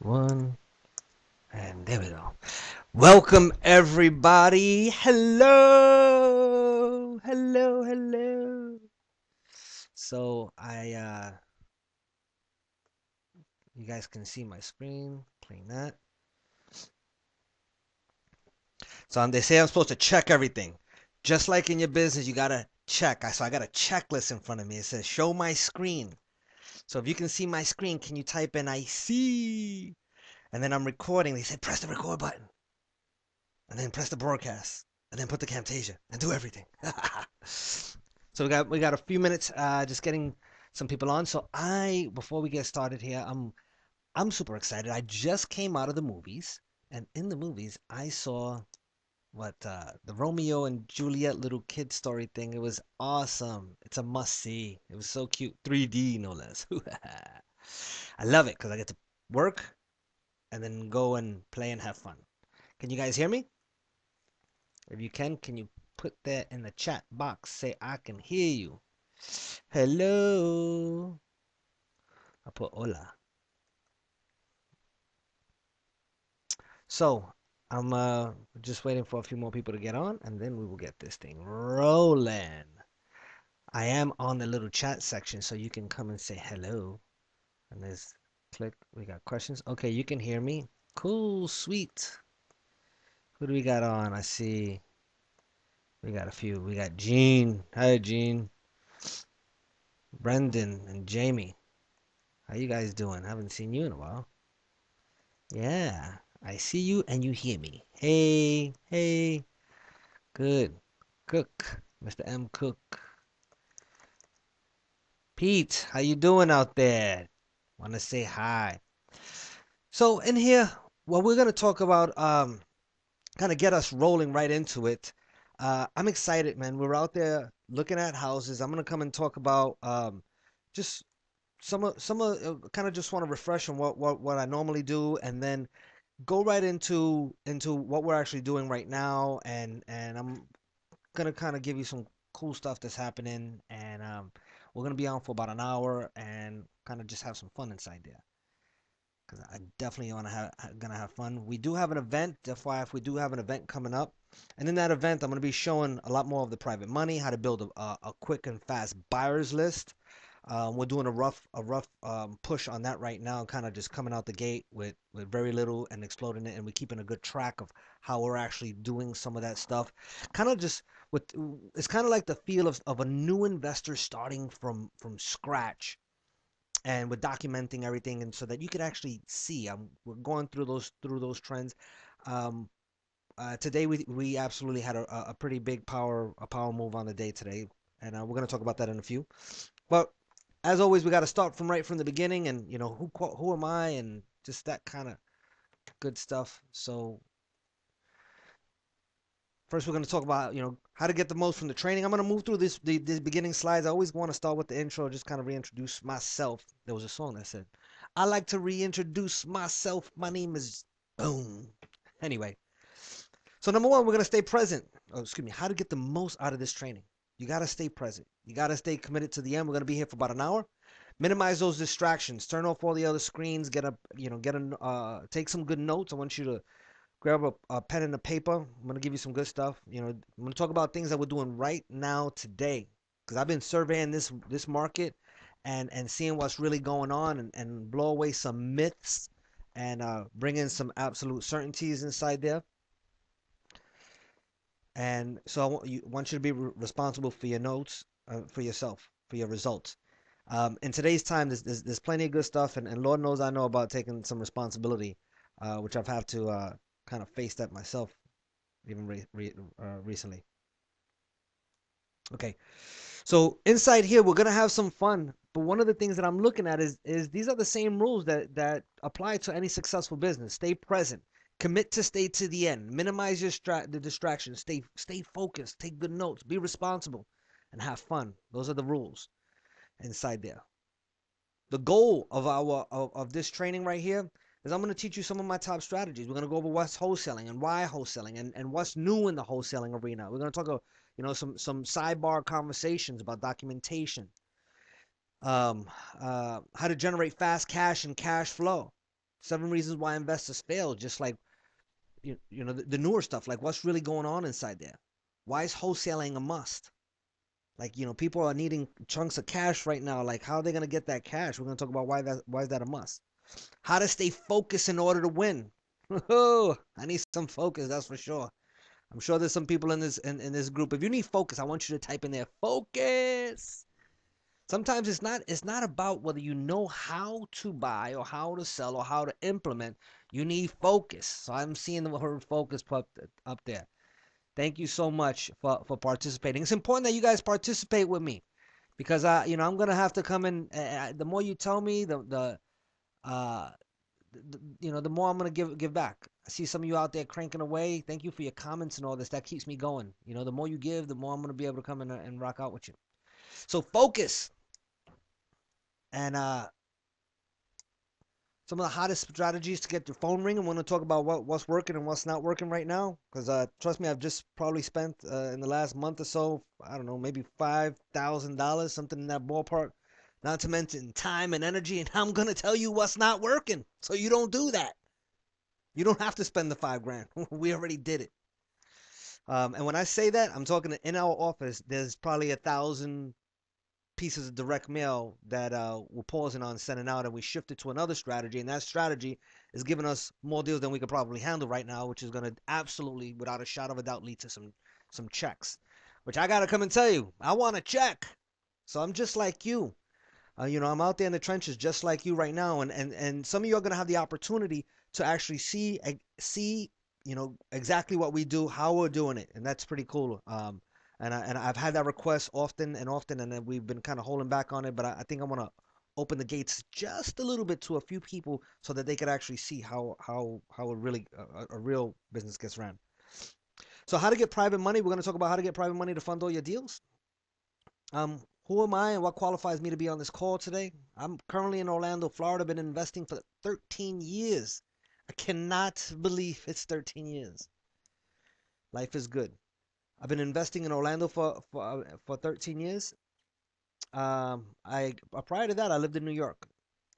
One. And there we go. Welcome everybody. Hello. Hello, hello. So I uh you guys can see my screen playing that. So they say I'm supposed to check everything. Just like in your business, you gotta check. I so I got a checklist in front of me. It says show my screen. So if you can see my screen, can you type in I see? And then I'm recording. They said press the record button. And then press the broadcast. And then put the Camtasia and do everything. so we got we got a few minutes uh just getting some people on. So I before we get started here, I'm I'm super excited. I just came out of the movies and in the movies I saw what uh the Romeo and Juliet little kid story thing. It was awesome. It's a must see. It was so cute. 3D no less. I love it because I get to work and then go and play and have fun. Can you guys hear me? If you can, can you put that in the chat box? Say I can hear you. Hello. I put hola. So I'm uh, just waiting for a few more people to get on, and then we will get this thing rolling. I am on the little chat section, so you can come and say hello. And there's click. We got questions. Okay, you can hear me. Cool, sweet. Who do we got on? I see. We got a few. We got Gene. Hi, Gene. Brendan and Jamie. How you guys doing? Haven't seen you in a while. Yeah. I see you and you hear me. Hey, hey. Good. Cook. Mr. M. Cook. Pete, how you doing out there? Want to say hi. So in here, what we're going to talk about, um, kind of get us rolling right into it. Uh, I'm excited, man. We're out there looking at houses. I'm going to come and talk about um, just some of some of uh, kind of just want to refresh on what, what what I normally do, and then go right into into what we're actually doing right now and and I'm gonna kind of give you some cool stuff that's happening and um, we're gonna be on for about an hour and kind of just have some fun inside there because I definitely want to have gonna have fun. We do have an event, FYI, we do have an event coming up, and in that event, I'm gonna be showing a lot more of the private money, how to build a, a quick and fast buyers list, um, we're doing a rough a rough um, push on that right now, kind of just coming out the gate with with very little and exploding it, and we're keeping a good track of how we're actually doing some of that stuff. Kind of just with it's kind of like the feel of, of a new investor starting from from scratch, and we're documenting everything, and so that you could actually see. Um, we're going through those through those trends. Um, uh, today we we absolutely had a, a pretty big power a power move on the day today, and uh, we're gonna talk about that in a few. But as always, we got to start from right from the beginning, and you know who who am I, and just that kind of good stuff. So first, we're going to talk about you know how to get the most from the training. I'm going to move through this the, beginning slides. I always want to start with the intro, just kind of reintroduce myself. There was a song that said, "I like to reintroduce myself. My name is Boom." Anyway, so number one, we're going to stay present. Oh, excuse me. How to get the most out of this training. You got to stay present. You got to stay committed to the end. We're going to be here for about an hour. Minimize those distractions. Turn off all the other screens. Get a, you know, get a, uh, take some good notes. I want you to grab a, a pen and a paper. I'm going to give you some good stuff. You know, I'm going to talk about things that we're doing right now today. Because I've been surveying this this market and and seeing what's really going on and, and blow away some myths and uh, bring in some absolute certainties inside there. And so I want you, want you to be re- responsible for your notes, uh, for yourself, for your results. Um, in today's time, there's, there's, there's plenty of good stuff, and, and Lord knows I know about taking some responsibility, uh, which I've had to uh, kind of face that myself, even re- re- uh, recently. Okay, so inside here we're gonna have some fun, but one of the things that I'm looking at is is these are the same rules that that apply to any successful business. Stay present, Commit to stay to the end. Minimize your stra- the distractions. Stay stay focused. Take good notes. Be responsible, and have fun. Those are the rules inside there. The goal of our of, of this training right here is I'm going to teach you some of my top strategies. We're going to go over what's wholesaling and why wholesaling and, and what's new in the wholesaling arena. We're going to talk about you know some some sidebar conversations about documentation, um, uh, how to generate fast cash and cash flow Seven reasons why investors fail, just like you, you know the, the newer stuff, like what's really going on inside there. Why is wholesaling a must? Like you know, people are needing chunks of cash right now. Like how are they gonna get that cash? We're gonna talk about why that why is that a must. How to stay focused in order to win. Oh, I need some focus, that's for sure. I'm sure there's some people in this in, in this group. If you need focus, I want you to type in there focus. Sometimes it's not it's not about whether you know how to buy or how to sell or how to implement. You need focus. So I'm seeing the word focus up, up there. Thank you so much for, for participating. It's important that you guys participate with me because I, you know, I'm gonna have to come in. Uh, the more you tell me, the the, uh, the, you know, the more I'm gonna give give back. I see some of you out there cranking away. Thank you for your comments and all this. That keeps me going. You know, the more you give, the more I'm gonna be able to come in and rock out with you. So focus. And uh, some of the hottest strategies to get your phone ringing. I'm going to talk about what, what's working and what's not working right now. Because uh, trust me, I've just probably spent uh, in the last month or so, I don't know, maybe $5,000, something in that ballpark. Not to mention time and energy. And I'm going to tell you what's not working. So you don't do that. You don't have to spend the five grand. we already did it. Um, and when I say that, I'm talking in our office, there's probably a thousand pieces of direct mail that uh, we're pausing on sending out, and we shifted to another strategy. And that strategy is giving us more deals than we could probably handle right now, which is going to absolutely, without a shadow of a doubt, lead to some some checks. Which I got to come and tell you, I want a check. So I'm just like you. Uh, you know, I'm out there in the trenches just like you right now, and and and some of you are going to have the opportunity to actually see see you know exactly what we do, how we're doing it, and that's pretty cool. Um, and I, and I've had that request often and often, and we've been kind of holding back on it. But I, I think I want to open the gates just a little bit to a few people so that they could actually see how how how a really a, a real business gets ran. So how to get private money? We're going to talk about how to get private money to fund all your deals. Um, who am I and what qualifies me to be on this call today? I'm currently in Orlando, Florida. Been investing for 13 years. I cannot believe it's 13 years. Life is good. I've been investing in Orlando for for uh, for 13 years. Um, I uh, prior to that, I lived in New York,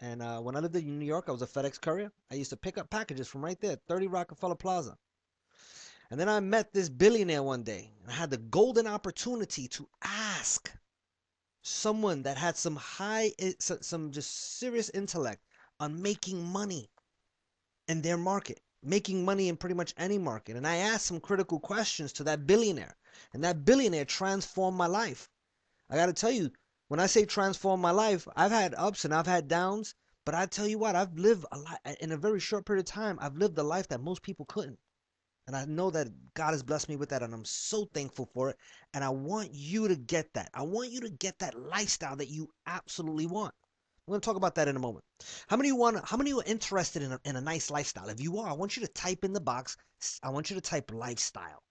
and uh, when I lived in New York, I was a FedEx courier. I used to pick up packages from right there, 30 Rockefeller Plaza. And then I met this billionaire one day, and I had the golden opportunity to ask someone that had some high, eh, some just serious intellect on making money in their market making money in pretty much any market. And I asked some critical questions to that billionaire, and that billionaire transformed my life. I got to tell you, when I say transform my life, I've had ups and I've had downs, but I tell you what, I've lived a lot in a very short period of time. I've lived a life that most people couldn't. And I know that God has blessed me with that, and I'm so thankful for it. And I want you to get that. I want you to get that lifestyle that you absolutely want. We're going to talk about that in a moment. How many you want? How many are interested in a, in a nice lifestyle? If you are, I want you to type in the box. I want you to type lifestyle.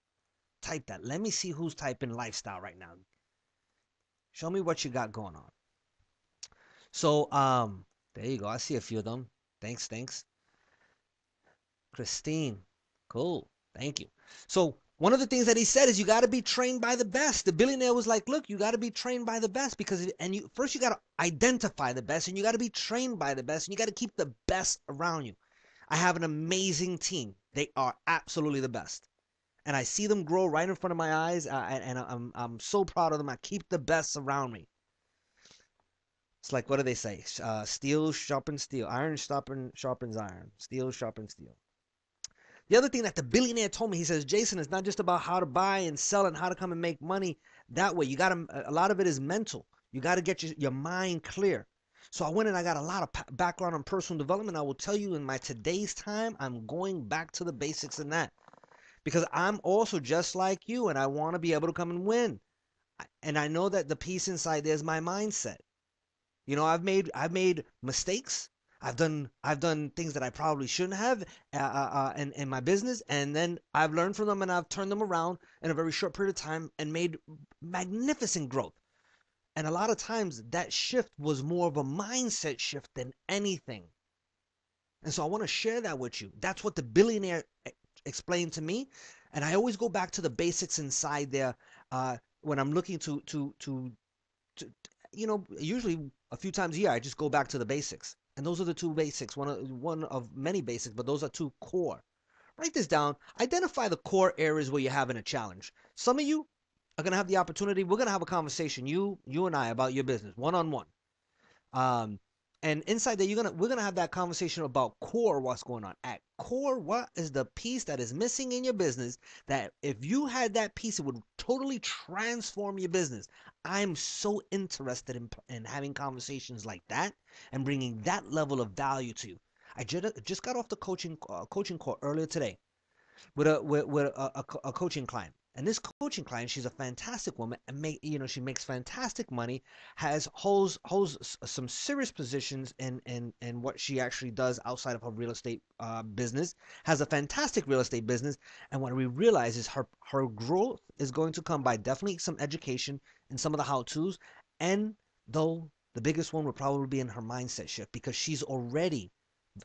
Type that. Let me see who's typing lifestyle right now. Show me what you got going on. So, um, there you go. I see a few of them. Thanks, thanks. Christine, cool. Thank you. So one of the things that he said is you got to be trained by the best. The billionaire was like, "Look, you got to be trained by the best because and you first you got to identify the best and you got to be trained by the best and you got to keep the best around you." I have an amazing team. They are absolutely the best. And I see them grow right in front of my eyes uh, and, and I'm I'm so proud of them. I keep the best around me. It's like what do they say? Uh, steel sharpens steel, iron sharpens sharpens iron, steel sharpens steel. The other thing that the billionaire told me, he says, Jason, it's not just about how to buy and sell and how to come and make money that way. You got to, a lot of it is mental. You got to get your, your mind clear. So I went and I got a lot of background on personal development. I will tell you in my today's time, I'm going back to the basics in that because I'm also just like you and I want to be able to come and win. And I know that the piece inside there is my mindset. You know, I've made I've made mistakes. I've done I've done things that I probably shouldn't have uh, uh, uh, in in my business, and then I've learned from them and I've turned them around in a very short period of time and made magnificent growth. And a lot of times that shift was more of a mindset shift than anything. And so I want to share that with you. That's what the billionaire explained to me, and I always go back to the basics inside there uh, when I'm looking to to to to you know usually a few times a year I just go back to the basics And those are the two basics. One of one of many basics, but those are two core. Write this down. Identify the core areas where you're having a challenge. Some of you are gonna have the opportunity. We're gonna have a conversation, you, you and I, about your business, one on one. Um, and inside that, you're gonna we're gonna have that conversation about core what's going on. At core, what is the piece that is missing in your business that if you had that piece, it would totally transform your business. I'm so interested in, in having conversations like that and bringing that level of value to you. I just, just got off the coaching uh, coaching call earlier today with a with, with a, a, a coaching client. And this coaching client, she's a fantastic woman, and make you know she makes fantastic money, has holds holds some serious positions in in in what she actually does outside of her real estate uh, business. Has a fantastic real estate business, and what we realize is her her growth is going to come by definitely some education and some of the how tos, and though the biggest one would probably be in her mindset shift because she's already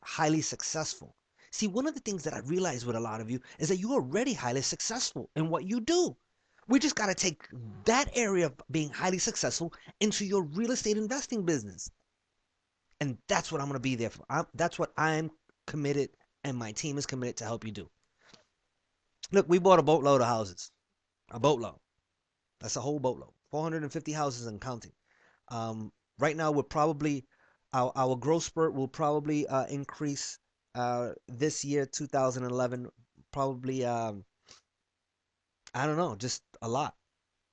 highly successful. See, one of the things that I realize with a lot of you is that you're already highly successful in what you do. We just got to take that area of being highly successful into your real estate investing business. And that's what I'm going to be there for. I'm, that's what I'm committed and my team is committed to help you do. Look, we bought a boatload of houses. A boatload. That's a whole boatload. 450 houses and counting. Um, right now, we're probably, our, our growth spurt will probably uh, increase uh, this year, 2011, probably um, I don't know, just a lot.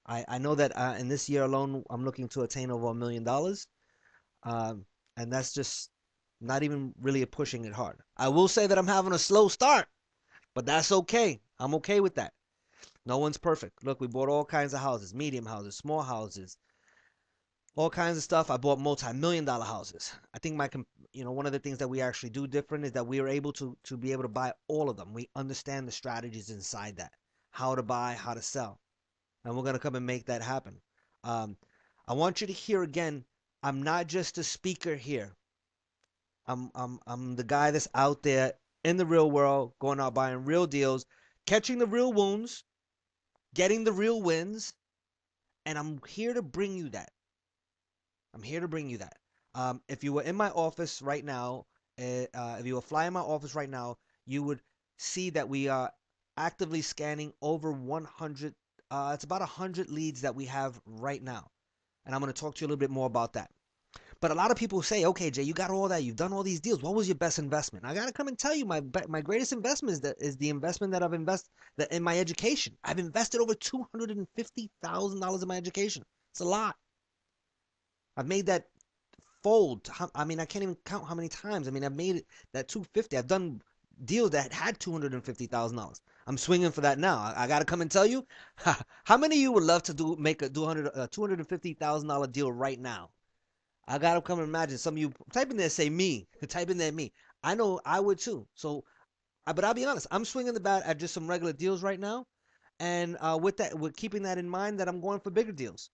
I, I know that uh, in this year alone, I'm looking to attain over a million dollars, um, and that's just not even really pushing it hard. I will say that I'm having a slow start, but that's okay. I'm okay with that. No one's perfect. Look, we bought all kinds of houses, medium houses, small houses, all kinds of stuff. I bought multi-million dollar houses. I think my, you know, one of the things that we actually do different is that we are able to to be able to buy all of them. We understand the strategies inside that, how to buy, how to sell, and we're gonna come and make that happen. Um, I want you to hear again. I'm not just a speaker here. I'm I'm I'm the guy that's out there in the real world, going out buying real deals, catching the real wounds, getting the real wins, and I'm here to bring you that. I'm here to bring you that. Um, if you were in my office right now, eh, uh, if you were flying my office right now, you would see that we are actively scanning over 100. Uh, it's about 100 leads that we have right now. And I'm going to talk to you a little bit more about that. But a lot of people say, okay, Jay, you got all that. You've done all these deals. What was your best investment? I got to come and tell you, my my greatest investment is, the investment that I've invested in my education. I've invested over $250,000 in my education. It's a lot. I've made that fold. I mean, I can't even count how many times. I mean, I've made it that 250. I've done deals that had $250,000. I'm swinging for that now. I, I got to come and tell you, how many of you would love to do make a do a $250,000 deal right now? I got to come and imagine some of you type in there say me, type in there me. I know I would too. So, but I'll be honest, I'm swinging the bat at just some regular deals right now, and uh, with that, with keeping that in mind, that I'm going for bigger deals.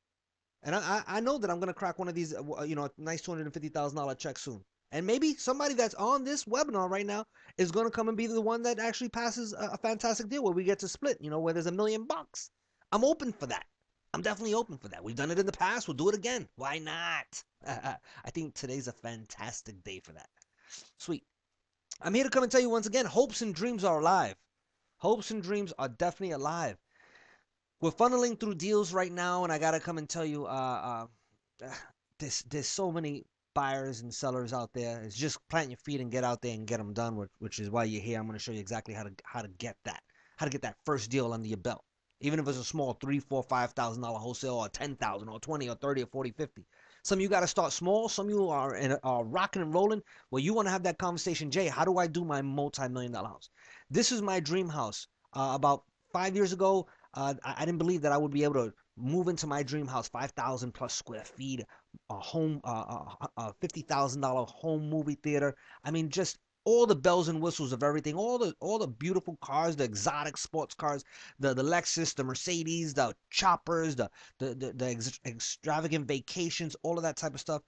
And I, I know that I'm gonna crack one of these, uh, you know, nice two hundred and fifty thousand dollar check soon. And maybe somebody that's on this webinar right now is gonna come and be the one that actually passes a, a fantastic deal where we get to split. You know, where there's a million bucks. I'm open for that. I'm definitely open for that. We've done it in the past. We'll do it again. Why not? I think today's a fantastic day for that. Sweet. I'm here to come and tell you once again hopes and dreams are alive. Hopes and dreams are definitely alive we're funneling through deals right now, and I gotta come and tell you, uh, uh, there's there's so many buyers and sellers out there. It's just plant your feet and get out there and get them done, which, which is why you're here. I'm gonna show you exactly how to how to get that, how to get that first deal under your belt, even if it's a small three, four, five thousand dollar wholesale, or ten thousand, or twenty, or thirty, or forty, fifty. Some of you got to start small. Some of you are in, are rocking and rolling. Well, you want to have that conversation, Jay. How do I do my multi-million dollar house? This is my dream house. Uh, about five years ago, uh, I, I, didn't believe that I would be able to move into my dream house, 5,000 plus square feet, a home, uh, a $50,000 home movie theater. I mean, just all the bells and whistles of everything, all the all the beautiful cars, the exotic sports cars, the the Lexus, the Mercedes, the choppers, the the the, the ex- extravagant vacations, all of that type of stuff.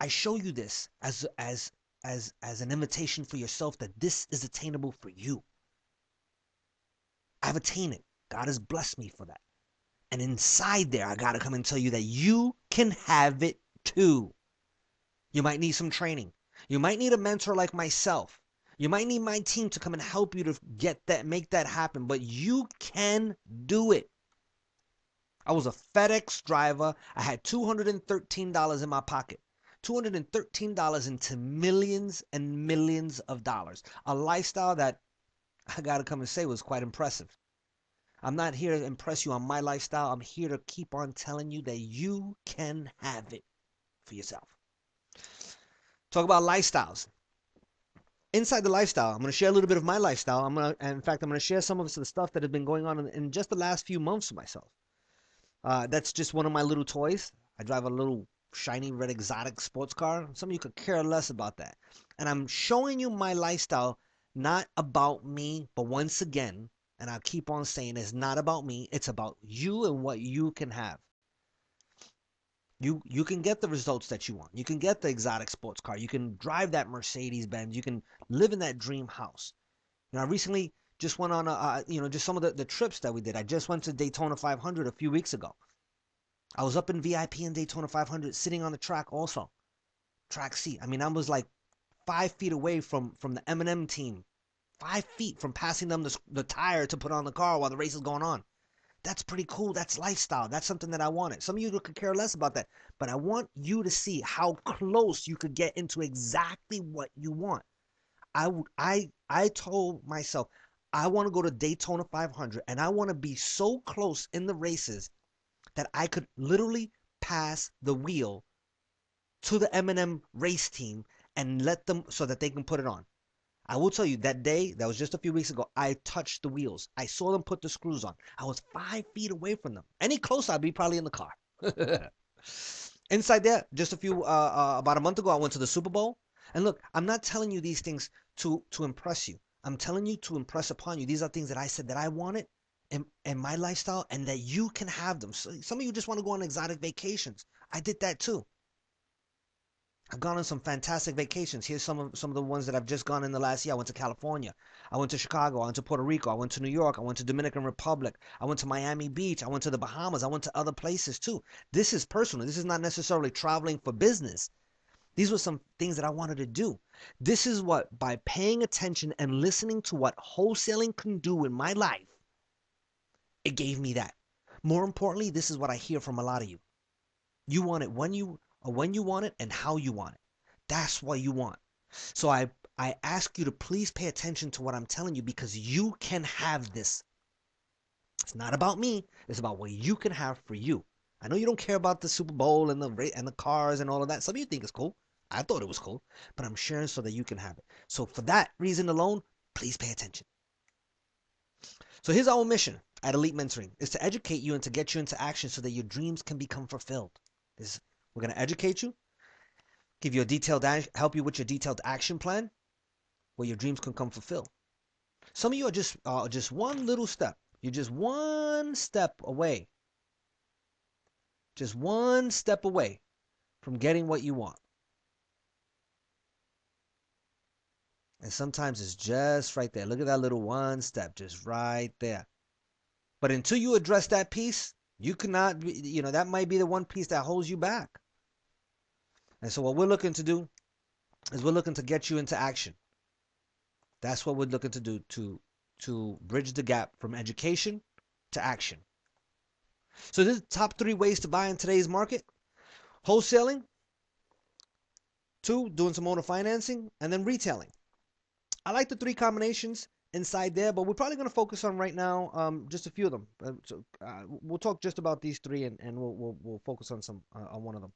I show you this as as as as an invitation for yourself that this is attainable for you. I've attained it. God has blessed me for that. And inside there, I got to come and tell you that you can have it too. You might need some training. You might need a mentor like myself. You might need my team to come and help you to get that, make that happen, but you can do it. I was a FedEx driver. I had $213 in my pocket. $213 into millions and millions of dollars. A lifestyle that I got to come and say was quite impressive. I'm not here to impress you on my lifestyle. I'm here to keep on telling you that you can have it for yourself. Talk about lifestyles. Inside the lifestyle, I'm going to share a little bit of my lifestyle. I'm going to, in fact, I'm going to share some of the stuff that has been going on in, in just the last few months for myself. Uh, that's just one of my little toys. I drive a little shiny red exotic sports car. Some of you could care less about that. And I'm showing you my lifestyle, not about me, but once again, and I'll keep on saying it's not about me, it's about you and what you can have. You you can get the results that you want. You can get the exotic sports car. You can drive that Mercedes Benz. You can live in that dream house. You know, I recently just went on a, you know, just some of the, the trips that we did. I just went to Daytona 500 a few weeks ago. I was up in VIP in Daytona 500, sitting on the track also, track seat. I mean, I was like five feet away from from the M&M team, five feet from passing them the, the tire to put on the car while the race is going on. That's pretty cool. That's lifestyle. That's something that I wanted. Some of you could care less about that, but I want you to see how close you could get into exactly what you want. I I I told myself I want to go to Daytona 500 and I want to be so close in the races that I could literally pass the wheel to the M&M race team and let them so that they can put it on. I will tell you that day, that was just a few weeks ago, I touched the wheels. I saw them put the screws on. I was five feet away from them. Any closer, I'd be probably in the car. Inside there, just a few, uh, uh, about a month ago, I went to the Super Bowl. And look, I'm not telling you these things to, to impress you. I'm telling you to impress upon you. These are things that I said that I wanted in, in my lifestyle and that you can have them. So some of you just want to go on exotic vacations. I did that too. I've gone on some fantastic vacations. Here's some of some of the ones that I've just gone in the last year. I went to California. I went to Chicago. I went to Puerto Rico. I went to New York. I went to Dominican Republic. I went to Miami Beach. I went to the Bahamas. I went to other places too. This is personal. This is not necessarily traveling for business. These were some things that I wanted to do. This is what by paying attention and listening to what wholesaling can do in my life it gave me that. More importantly, this is what I hear from a lot of you. You want it when you when you want it and how you want it. That's what you want. So I I ask you to please pay attention to what I'm telling you because you can have this. It's not about me. It's about what you can have for you. I know you don't care about the Super Bowl and the and the cars and all of that. Some of you think it's cool. I thought it was cool, but I'm sharing so that you can have it. So for that reason alone, please pay attention. So here's our mission at Elite Mentoring is to educate you and to get you into action so that your dreams can become fulfilled. This, we're going to educate you, give you a detailed, help you with your detailed action plan where your dreams can come fulfilled. Some of you are just, uh, just one little step. You're just one step away. Just one step away from getting what you want. And sometimes it's just right there. Look at that little one step, just right there. But until you address that piece, you cannot, you know, that might be the one piece that holds you back. And so what we're looking to do is we're looking to get you into action. That's what we're looking to do to to bridge the gap from education to action. So this top three ways to buy in today's market: wholesaling, two, doing some owner financing, and then retailing. I like the three combinations inside there, but we're probably going to focus on right now um, just a few of them. Uh, so uh, we'll talk just about these three, and, and we'll, we'll we'll focus on some uh, on one of them.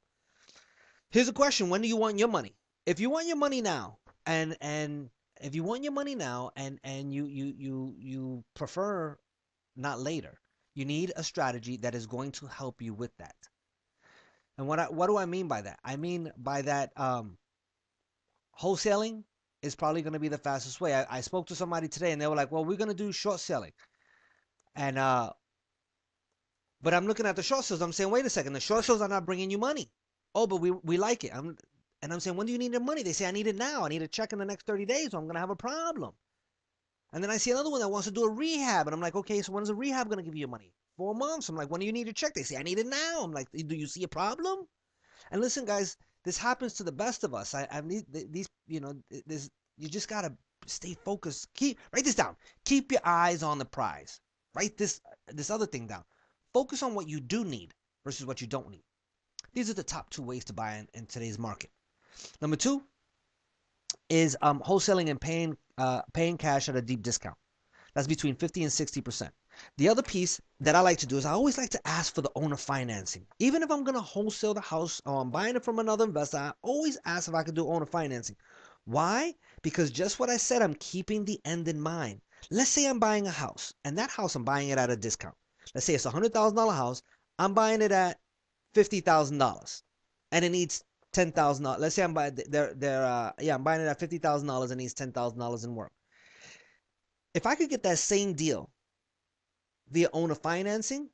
Here's a question: When do you want your money? If you want your money now, and and if you want your money now, and and you you you you prefer not later, you need a strategy that is going to help you with that. And what I, what do I mean by that? I mean by that um, wholesaling is probably going to be the fastest way. I, I spoke to somebody today and they were like, well, we're going to do short selling. And, uh, but I'm looking at the short sales. I'm saying, wait a second, the short sales are not bringing you money. Oh, but we, we like it. I'm, and I'm saying, when do you need the money? They say, I need it now. I need a check in the next 30 days or I'm going to have a problem. And then I see another one that wants to do a rehab. And I'm like, okay, so when's a rehab going to give you money? Four months. I'm like, when do you need a check? They say, I need it now. I'm like, do you see a problem? And listen, guys, This happens to the best of us. I, I need these, you know, this. You just gotta stay focused. Keep write this down. Keep your eyes on the prize. Write this this other thing down. Focus on what you do need versus what you don't need. These are the top two ways to buy in, in today's market. Number two is um, wholesaling and paying uh, paying cash at a deep discount. That's between 50 and 60 percent. The other piece that I like to do is I always like to ask for the owner financing. Even if I'm going to wholesale the house or I'm buying it from another investor, I always ask if I could do owner financing. Why? Because just what I said, I'm keeping the end in mind. Let's say I'm buying a house, and that house I'm buying it at a discount. Let's say it's a hundred thousand dollar house. I'm buying it at fifty thousand dollars, and it needs ten thousand dollars. Let's say I'm buying they're they're uh, yeah I'm buying it at fifty thousand dollars and needs ten thousand dollars in work. If I could get that same deal via owner financing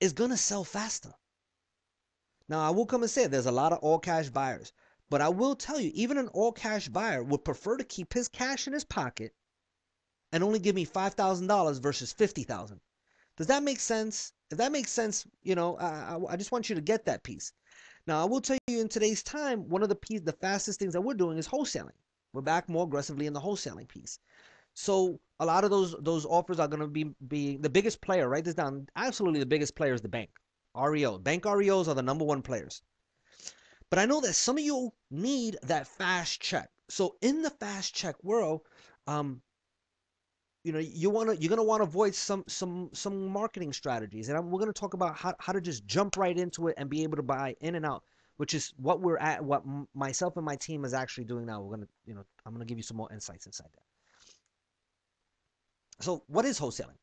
it's to sell faster. Now, I will come and say there's a lot of all cash buyers, but I will tell you, even an all cash buyer would prefer to keep his cash in his pocket and only give me $5,000 versus 50000 Does that make sense? If that makes sense, you know, I, I, just want you to get that piece. Now, I will tell you in today's time, one of the piece, the fastest things that we're doing is wholesaling. We're back more aggressively in the wholesaling piece. So a lot of those those offers are going to be be the biggest player. Write this down. Absolutely, the biggest player is the bank. REO. Bank REOs are the number one players. But I know that some of you need that fast check. So in the fast check world, um, you know, you want to you're going to want to avoid some some some marketing strategies, and I'm, we're going to talk about how how to just jump right into it and be able to buy in and out, which is what we're at. What myself and my team is actually doing now. We're going to you know I'm going to give you some more insights inside that. So what is wholesaling?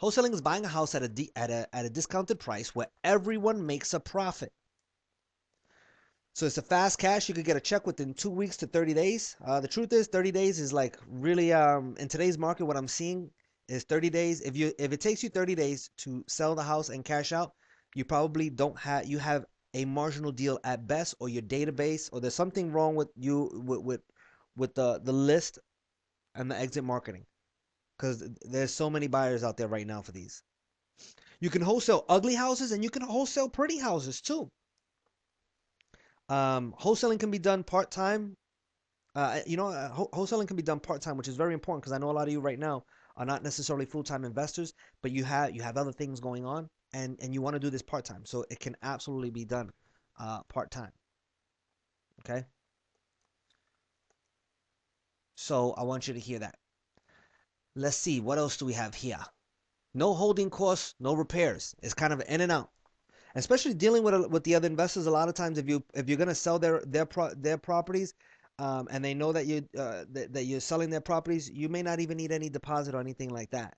Wholesaling is buying a house at a, at a, at a discounted price where everyone makes a profit. So it's a fast cash. You could get a check within two weeks to 30 days. Uh, the truth is, 30 days is like really um, in today's market. What I'm seeing is 30 days. If you if it takes you 30 days to sell the house and cash out, you probably don't have you have a marginal deal at best, or your database, or there's something wrong with you with with, with the the list and the exit marketing because there's so many buyers out there right now for these. You can wholesale ugly houses and you can wholesale pretty houses too. Um, wholesaling can be done part time. Uh, you know, uh, wholesaling can be done part time, which is very important because I know a lot of you right now are not necessarily full time investors, but you have you have other things going on, and and you want to do this part time, so it can absolutely be done uh, part time. Okay. So I want you to hear that. Let's see, what else do we have here? No holding costs, no repairs. It's kind of in and out. Especially dealing with with the other investors, a lot of times if you if you're gonna sell their their pro, their properties, um, and they know that you uh, that, that you're selling their properties, you may not even need any deposit or anything like that.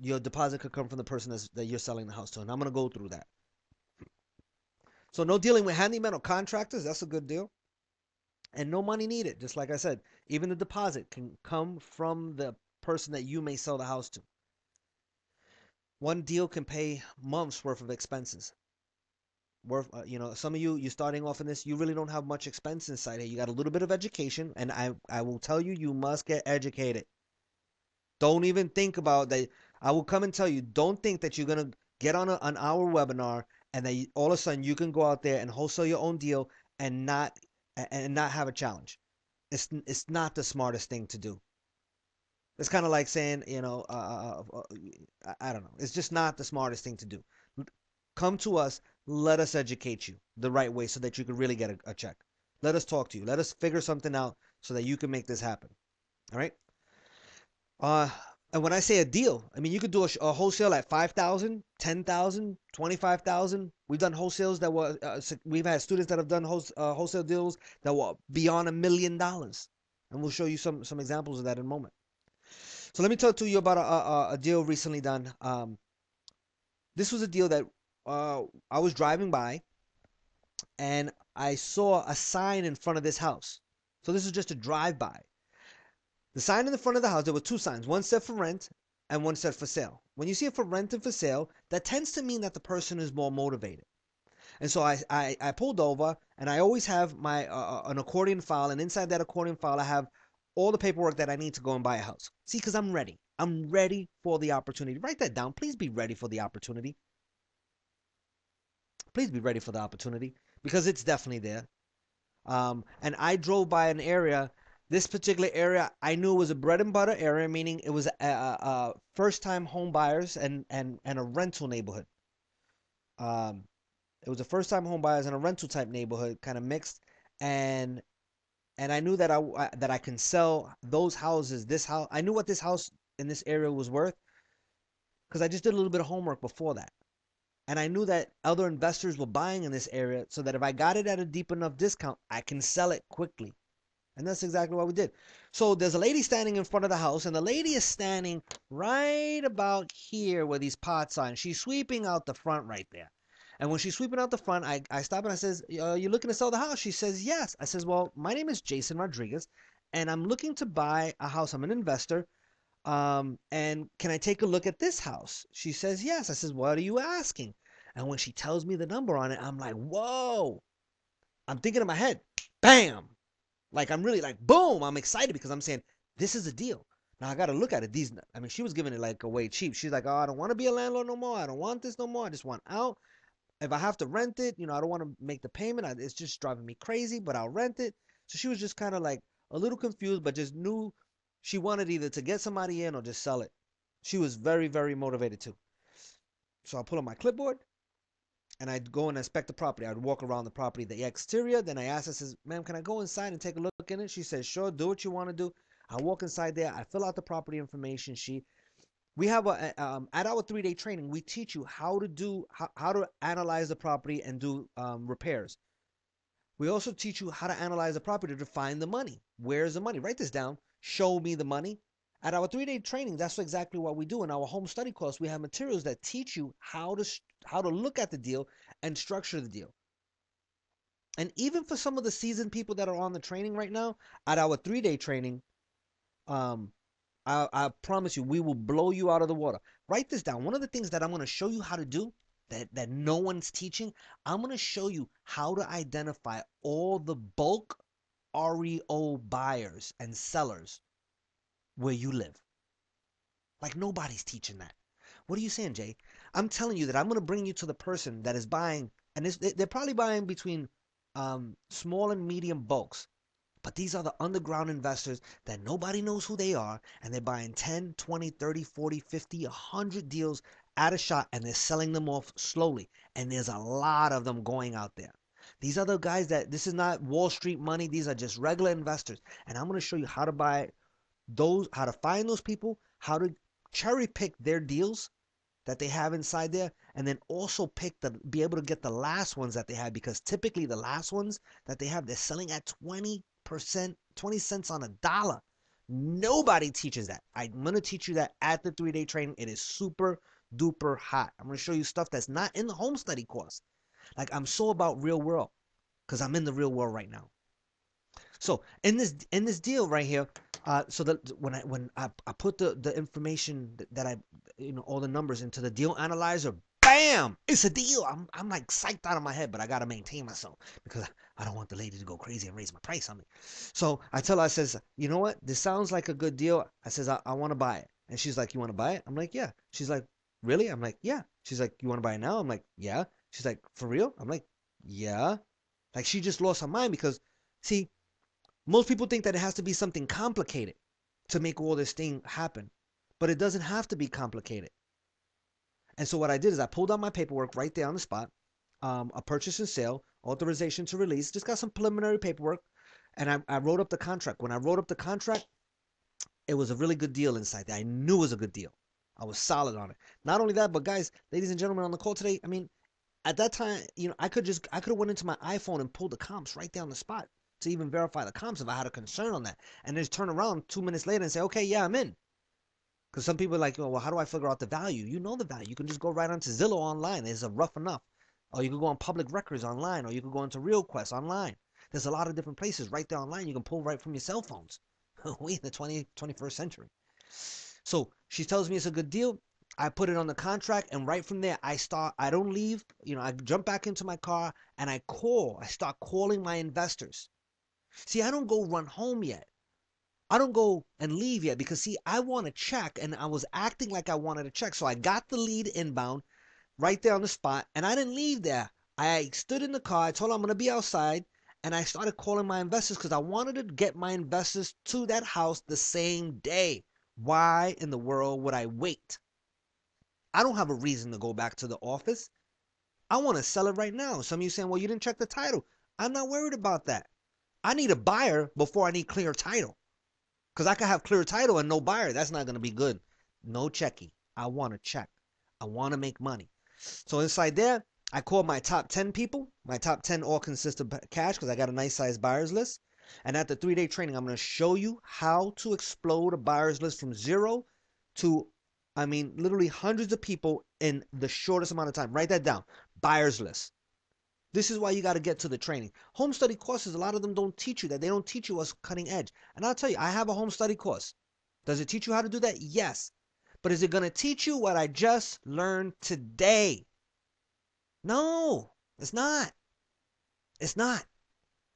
Your deposit could come from the person that you're selling the house to, and I'm gonna go through that. So no dealing with handyman or contractors. That's a good deal. And no money needed. Just like I said, even the deposit can come from the person that you may sell the house to. One deal can pay months worth of expenses. Worth, uh, you know, some of you, you're starting off in this, you really don't have much expense inside here. You got a little bit of education, and I, I will tell you, you must get educated. Don't even think about that. I will come and tell you, don't think that you're gonna get on a, an hour webinar and that all of a sudden you can go out there and wholesale your own deal and not and not have a challenge. It's it's not the smartest thing to do. It's kind of like saying, you know, uh, uh, uh I don't know. It's just not the smartest thing to do. Come to us. Let us educate you the right way so that you can really get a, a check. Let us talk to you. Let us figure something out so that you can make this happen. All right. Uh, and when I say a deal, I mean you could do a, a wholesale at 5,000, 10,000, 25,000. We've done wholesales that were uh, we've had students that have done uh, wholesale deals that were beyond a million dollars. And we'll show you some some examples of that in a moment. So let me talk to you about a, a, a deal recently done. Um, this was a deal that uh, I was driving by and I saw a sign in front of this house. So this is just a drive by. The sign in the front of the house, there were two signs. One said for rent and one said for sale. When you see it for rent and for sale, that tends to mean that the person is more motivated. And so I, I, I pulled over and I always have my uh, uh an accordion file and inside that accordion file I have all the paperwork that I need to go and buy a house. See, because I'm ready. I'm ready for the opportunity. Write that down. Please be ready for the opportunity. Please be ready for the opportunity because it's definitely there. Um, and I drove by an area. This particular area, I knew was a bread and butter area, meaning it was a, a, a first-time home buyers and and and a rental neighborhood. Um, it was a first-time home buyers and a rental type neighborhood, kind of mixed. And and I knew that I that I can sell those houses. This house, I knew what this house in this area was worth because I just did a little bit of homework before that. And I knew that other investors were buying in this area so that if I got it at a deep enough discount, I can sell it quickly. And that's exactly what we did. So there's a lady standing in front of the house, and the lady is standing right about here where these pots are, and she's sweeping out the front right there. And when she's sweeping out the front, I, I stop and I says, uh, "You looking to sell the house?" She says, "Yes." I says, "Well, my name is Jason Rodriguez, and I'm looking to buy a house. I'm an investor, um, and can I take a look at this house?" She says, "Yes." I says, "What are you asking?" And when she tells me the number on it, I'm like, "Whoa!" I'm thinking in my head, "Bam!" Like I'm really like, boom! I'm excited because I'm saying this is a deal. Now I got to look at it. These, I mean, she was giving it like away cheap. She's like, "Oh, I don't want to be a landlord no more. I don't want this no more. I just want out." If I have to rent it, you know, I don't want to make the payment. It's just driving me crazy, but I'll rent it. So she was just kind of like a little confused, but just knew she wanted either to get somebody in or just sell it. She was very, very motivated too. So I pull up my clipboard and I'd go and inspect the property. I'd walk around the property, the exterior. Then I asked her, says, ma'am, can I go inside and take a look in it? She says, sure, do what you want to do. I walk inside there. I fill out the property information sheet we have a um, at our three day training we teach you how to do how, how to analyze the property and do um, repairs. We also teach you how to analyze the property to find the money. Where's the money? Write this down. Show me the money. At our three day training that's exactly what we do. In our home study course we have materials that teach you how to how to look at the deal and structure the deal. And even for some of the seasoned people that are on the training right now at our three day training um I, I promise you, we will blow you out of the water. Write this down. One of the things that I'm going to show you how to do that, that no one's teaching, I'm going to show you how to identify all the bulk REO buyers and sellers where you live. Like nobody's teaching that. What are you saying, Jay? I'm telling you that I'm going to bring you to the person that is buying, and they're probably buying between um, small and medium bulks. But these are the underground investors that nobody knows who they are, and they're buying 10, 20, 30, 40, 50, 100 deals at a shot, and they're selling them off slowly. And there's a lot of them going out there. These are the guys that this is not Wall Street money. These are just regular investors. And I'm going to show you how to buy those, how to find those people, how to cherry pick their deals that they have inside there, and then also pick the be able to get the last ones that they have because typically the last ones that they have they're selling at 20 percent, 20 cents on a dollar. Nobody teaches that. I'm going to teach you that at the three day training. It is super duper hot. I'm going to show you stuff that's not in the home study course. Like I'm so about real world because I'm in the real world right now. So in this in this deal right here, uh, so that when I when I, I put the the information that I you know all the numbers into the deal analyzer, bam, it's a deal. I'm I'm like psyched out of my head, but I gotta maintain myself because I don't want the lady to go crazy and raise my price on me. So I tell her, I says, you know what? This sounds like a good deal. I says, I, I want to buy it. And she's like, you want to buy it? I'm like, yeah. She's like, really? I'm like, yeah. She's like, you want to buy it now? I'm like, yeah. She's like, for real? I'm like, yeah. Like she just lost her mind because, see, most people think that it has to be something complicated to make all this thing happen. But it doesn't have to be complicated. And so what I did is I pulled out my paperwork right there on the spot, um, a purchase and sale authorization to release. Just got some preliminary paperwork, and I, I wrote up the contract. When I wrote up the contract, it was a really good deal inside there. I knew it was a good deal. I was solid on it. Not only that, but guys, ladies and gentlemen on the call today, I mean, at that time, you know, I could just I could have went into my iPhone and pulled the comps right there on the spot to even verify the comps if I had a concern on that, and just turn around two minutes later and say, okay, yeah, I'm in. Because some people are like, well, how do I figure out the value? You know the value. You can just go right onto Zillow online. It's a rough enough. Or you could go on public records online, or you could go into RealQuest online. There's a lot of different places right there online you can pull right from your cell phones. we in the 20, 21st century. So she tells me it's a good deal. I put it on the contract, and right from there, I start. I don't leave. You know, I jump back into my car and I call. I start calling my investors. See, I don't go run home yet. I don't go and leave yet because see, I want to check, and I was acting like I wanted to check. So I got the lead inbound right there on the spot. And I didn't leave there. I stood in the car. I told him I'm gonna be outside, and I started calling my investors because I wanted to get my investors to that house the same day. Why in the world would I wait? I don't have a reason to go back to the office. I want to sell it right now. Some of you saying, well, you didn't check the title. I'm not worried about that. I need a buyer before I need clear title. Because I could have clear title and no buyer. That's not going to be good. No checking. I want to check. I want to make money. So inside there, I call my top 10 people. My top 10 all consist of cash because I got a nice size buyers list. And at the three day training, I'm going to show you how to explode a buyers list from zero to, I mean, literally hundreds of people in the shortest amount of time. Write that down. Buyers list. This is why you got to get to the training. Home study courses, a lot of them don't teach you that. They don't teach you what's cutting edge. And I'll tell you, I have a home study course. Does it teach you how to do that? Yes. But is it going to teach you what I just learned today? No, it's not. It's not.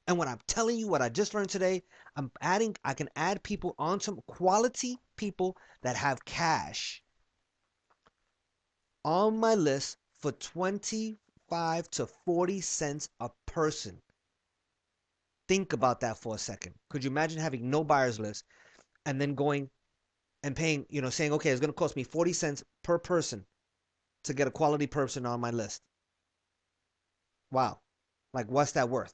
And what I'm telling you, what I just learned today, I'm adding, I can add people onto quality people that have cash on my list for 25 to 40 cents a person. Think about that for a second. Could you imagine having no buyers list and then going and paying, you know, saying, okay, it's going to cost me 40 cents per person to get a quality person on my list? Wow. Like, what's that worth?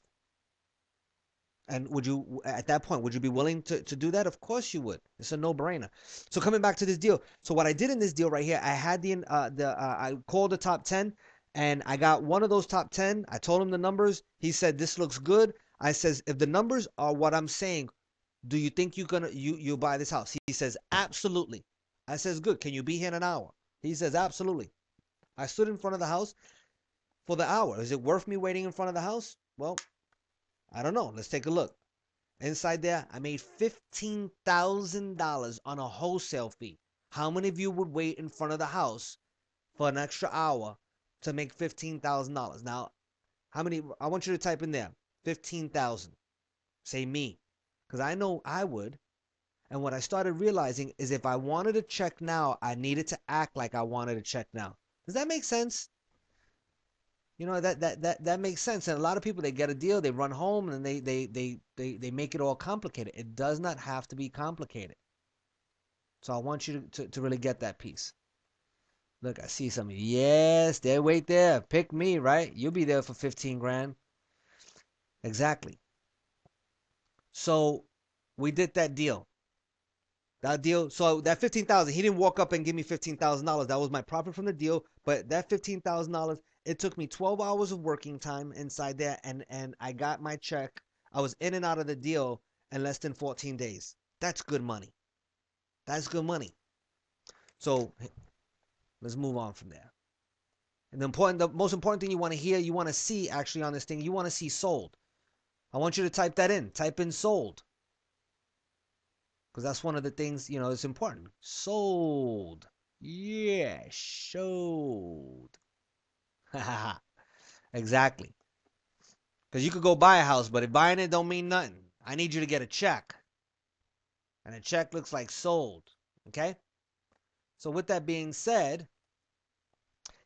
And would you, at that point, would you be willing to, to do that? Of course you would. It's a no brainer. So coming back to this deal. So what I did in this deal right here, I had the, uh, the, uh, I called the top 10 and I got one of those top 10. I told him the numbers. He said, this looks good. I says, if the numbers are what I'm saying, do you think you're gonna you you buy this house? He says, absolutely. I says, good. Can you be here in an hour? He says, absolutely. I stood in front of the house for the hour. Is it worth me waiting in front of the house? Well, I don't know. Let's take a look. Inside there, I made $15,000 on a wholesale fee. How many of you would wait in front of the house for an extra hour to make $15,000? Now, how many? I want you to type in there 15,000. Say me. Because I know I would. And what I started realizing is if I wanted to check now, I needed to act like I wanted to check now. Does that make sense? You know that that that that makes sense. And a lot of people they get a deal, they run home, and they they they they they make it all complicated. It does not have to be complicated. So I want you to, to, to really get that piece. Look, I see some. Yes, they wait there. Pick me, right? You'll be there for 15 grand. Exactly. So we did that deal. That deal. So that 15,000, he didn't walk up and give me $15,000. That was my profit from the deal. But that $15,000 it took me 12 hours of working time inside there, and and I got my check. I was in and out of the deal in less than 14 days. That's good money. That's good money. So let's move on from there. And the important, the most important thing you want to hear, you want to see actually on this thing, you want to see sold. I want you to type that in. Type in sold. Because that's one of the things, you know, it's important. Sold. Yeah, sold. exactly. Because you could go buy a house, but if buying it don't mean nothing. I need you to get a check. And a check looks like sold. Okay? So with that being said,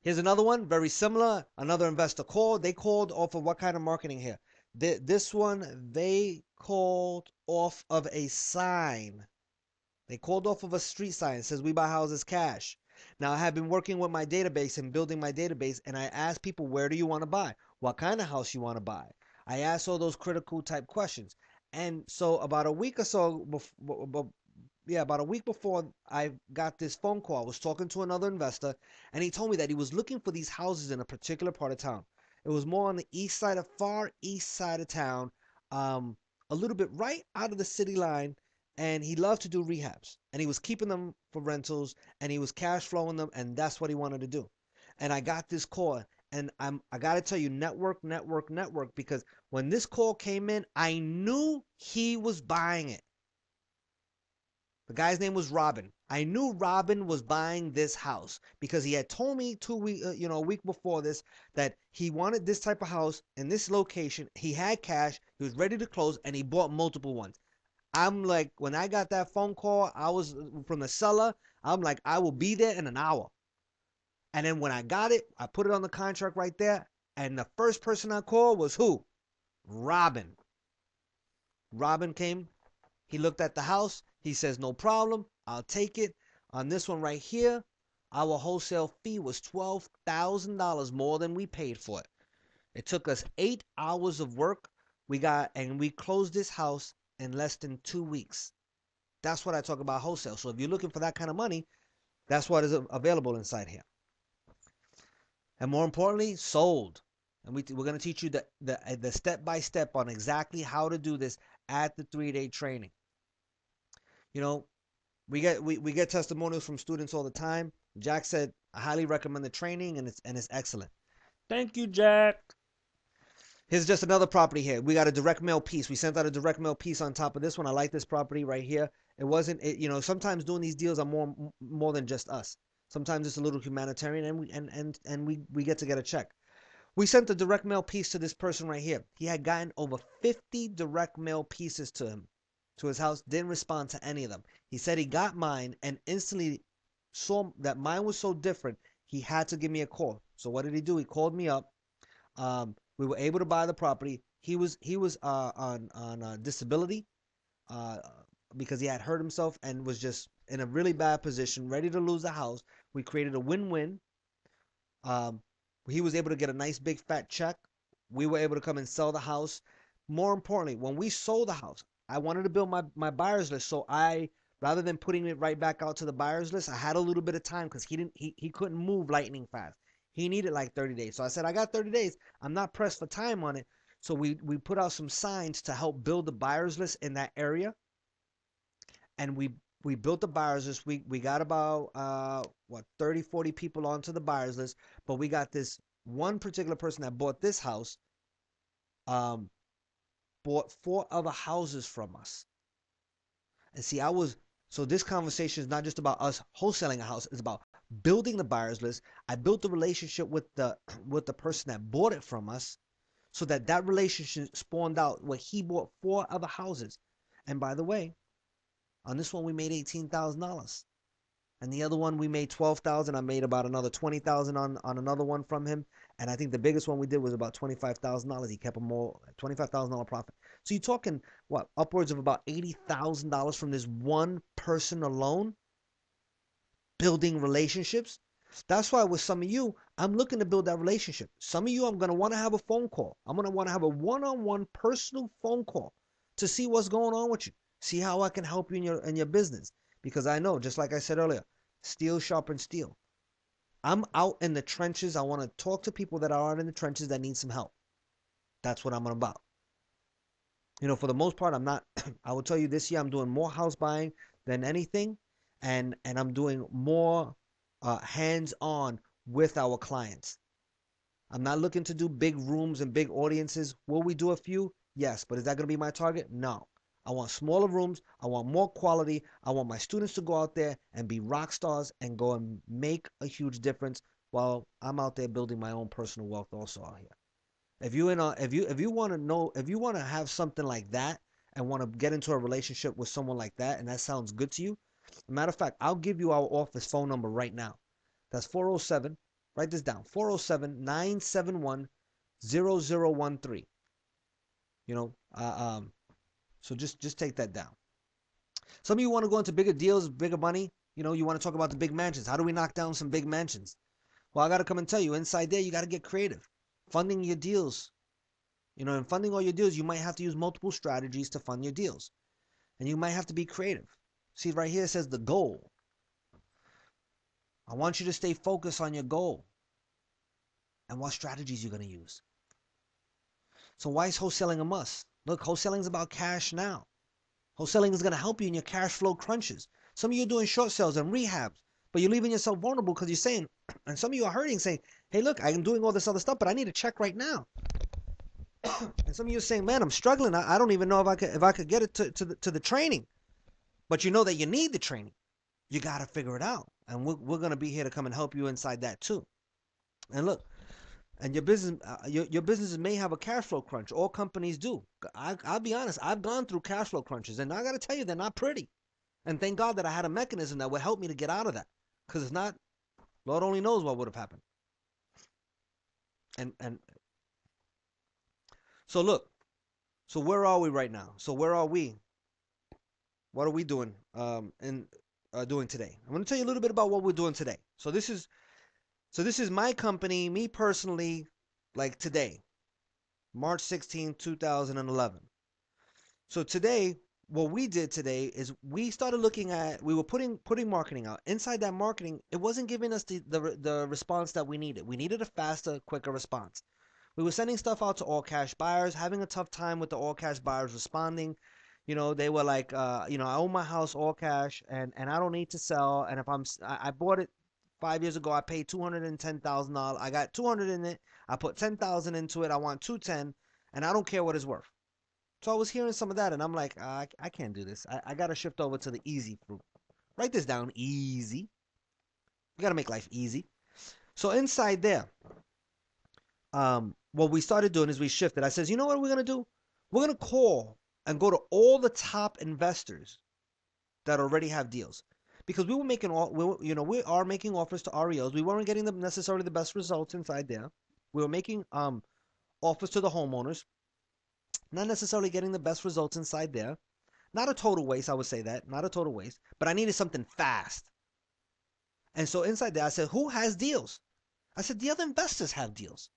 here's another one, very similar. Another investor called. They called off of what kind of marketing here? This one, they called off of a sign. They called off of a street sign. It says we buy houses cash. Now, I have been working with my database and building my database, and I ask people, where do you want to buy? What kind of house you want to buy? I ask all those critical type questions. And so, about a week or so, yeah, about a week before I got this phone call, I was talking to another investor, and he told me that he was looking for these houses in a particular part of town. It was more on the east side of far east side of town, um, a little bit right out of the city line, and he loved to do rehabs and he was keeping them for rentals and he was cash flowing them and that's what he wanted to do and i got this call and i'm i gotta tell you network network network because when this call came in i knew he was buying it the guy's name was robin i knew robin was buying this house because he had told me two week uh, you know a week before this that he wanted this type of house in this location he had cash he was ready to close and he bought multiple ones I'm like, when I got that phone call, I was from the seller. I'm like, I will be there in an hour. And then when I got it, I put it on the contract right there. And the first person I called was who? Robin. Robin came. He looked at the house. He says, No problem. I'll take it. On this one right here, our wholesale fee was $12,000 more than we paid for it. It took us eight hours of work. We got, and we closed this house in less than two weeks. That's what I talk about wholesale. So if you're looking for that kind of money, that's what is available inside here. And more importantly, sold. And we, we're going to teach you the, the, the step by step on exactly how to do this at the three day training. You know, we get we, we get testimonials from students all the time. Jack said, I highly recommend the training and it's and it's excellent. Thank you, Jack. Here's just another property here. We got a direct mail piece. We sent out a direct mail piece on top of this one. I like this property right here. It wasn't, it, you know, sometimes doing these deals are more more than just us. Sometimes it's a little humanitarian, and we and and and we we get to get a check. We sent a direct mail piece to this person right here. He had gotten over 50 direct mail pieces to him, to his house. Didn't respond to any of them. He said he got mine and instantly saw that mine was so different. He had to give me a call. So what did he do? He called me up. Um, we were able to buy the property. He was he was uh, on on uh, disability uh, because he had hurt himself and was just in a really bad position, ready to lose the house. We created a win-win. Um, he was able to get a nice big fat check. We were able to come and sell the house. More importantly, when we sold the house, I wanted to build my, my buyers list. So I rather than putting it right back out to the buyers list, I had a little bit of time because he didn't he, he couldn't move lightning fast. He needed like 30 days. So I said, I got 30 days. I'm not pressed for time on it. So we we put out some signs to help build the buyers list in that area. And we we built the buyers list. We we got about uh what 30, 40 people onto the buyers list, but we got this one particular person that bought this house um bought four other houses from us. And see, I was so this conversation is not just about us wholesaling a house, it's about building the buyers list. I built the relationship with the with the person that bought it from us so that that relationship spawned out where he bought four other houses. And by the way, on this one, we made $18,000. And the other one, we made 12000 I made about another 20000 on, on another one from him. And I think the biggest one we did was about $25,000. He kept a more $25,000 profit. So you're talking, what, upwards of about $80,000 from this one person alone? Building relationships. That's why with some of you, I'm looking to build that relationship. Some of you, I'm going to want to have a phone call. I'm going to want to have a one on one personal phone call to see what's going on with you. See how I can help you in your in your business. Because I know, just like I said earlier, steel sharpens steel. I'm out in the trenches. I want to talk to people that are out in the trenches that need some help. That's what I'm about. You know, for the most part, I'm not. I will tell you this year, I'm doing more house buying than anything, and and I'm doing more uh, hands-on with our clients. I'm not looking to do big rooms and big audiences. Will we do a few? Yes, but is that going to be my target? No. I want smaller rooms. I want more quality. I want my students to go out there and be rock stars and go and make a huge difference while I'm out there building my own personal wealth also out here. If you in a, if you if you want to know if you want to have something like that and want to get into a relationship with someone like that and that sounds good to you, matter of fact, I'll give you our office phone number right now. That's 407. Write this down. 407 971 0013. You know, uh, um, so just just take that down. Some of you want to go into bigger deals, bigger money. You know, you want to talk about the big mansions. How do we knock down some big mansions? Well, I got to come and tell you, inside there, you got to get creative. Funding your deals. You know, in funding all your deals, you might have to use multiple strategies to fund your deals. And you might have to be creative. See, right here it says the goal. I want you to stay focused on your goal and what strategies you're going to use. So why is wholesaling a must? Look, wholesaling is about cash now. Wholesaling is going to help you in your cash flow crunches. Some of you are doing short sales and rehabs, but you're leaving yourself vulnerable because you're saying, and some of you are hurting, saying, hey, look, I'm doing all this other stuff, but I need a check right now. and some of you are saying, man, I'm struggling. I, I, don't even know if I could if I could get it to, to, the, to the training. But you know that you need the training. You got to figure it out. And we're, we're going to be here to come and help you inside that too. And look, and your business uh, your, your businesses may have a cash flow crunch all companies do I, i'll be honest i've gone through cash flow crunches and i got to tell you they're not pretty and thank god that i had a mechanism that would help me to get out of that because it's not lord only knows what would have happened and and So look, so where are we right now? So where are we? What are we doing? Um, and uh, doing today. I'm going to tell you a little bit about what we're doing today. So this is, so this is my company, me personally, like today, March 16, 2011. So today, what we did today is we started looking at we were putting putting marketing out. Inside that marketing it wasn't giving us the, the the response that we needed. We needed a faster quicker response. We were sending stuff out to all cash buyers having a tough time with the all cash buyers responding. You know they were like uh, you know i own my house all cash and and i don't need to sell and if i'm i, I bought it five years ago i paid $210000 i got 200 in it i put 10000 into it i want 210 and i don't care what it's worth so I was hearing some of that, and I'm like, I, I can't do this. I, I got to shift over to the easy fruit. Write this down, easy. You got to make life easy. So inside there, um, what we started doing is we shifted. I says, you know what we're gonna do? We're gonna call and go to all the top investors that already have deals, because we were making all, we you know, we are making offers to REOs. We weren't getting the necessarily the best results inside there. We were making um offers to the homeowners not necessarily getting the best results inside there. Not a total waste, I would say that. Not a total waste. But I needed something fast. And so inside there, I said, who has deals? I said, the other investors have deals.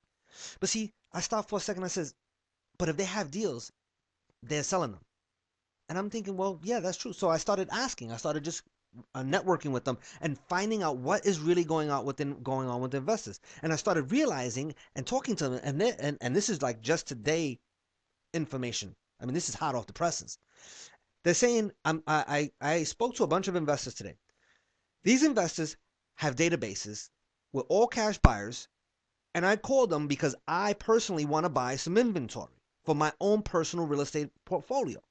But see, I stopped for a second. I says, but if they have deals, they're selling them. And I'm thinking, well, yeah, that's true. So I started asking. I started just uh, networking with them and finding out what is really going on within going on with investors. And I started realizing and talking to them. And and and this is like just today information. I mean, this is hot off the presses. They're saying I'm, I, I, I spoke to a bunch of investors today. These investors have databases with all cash buyers, and I called them because I personally want to buy some inventory for my own personal real estate portfolio.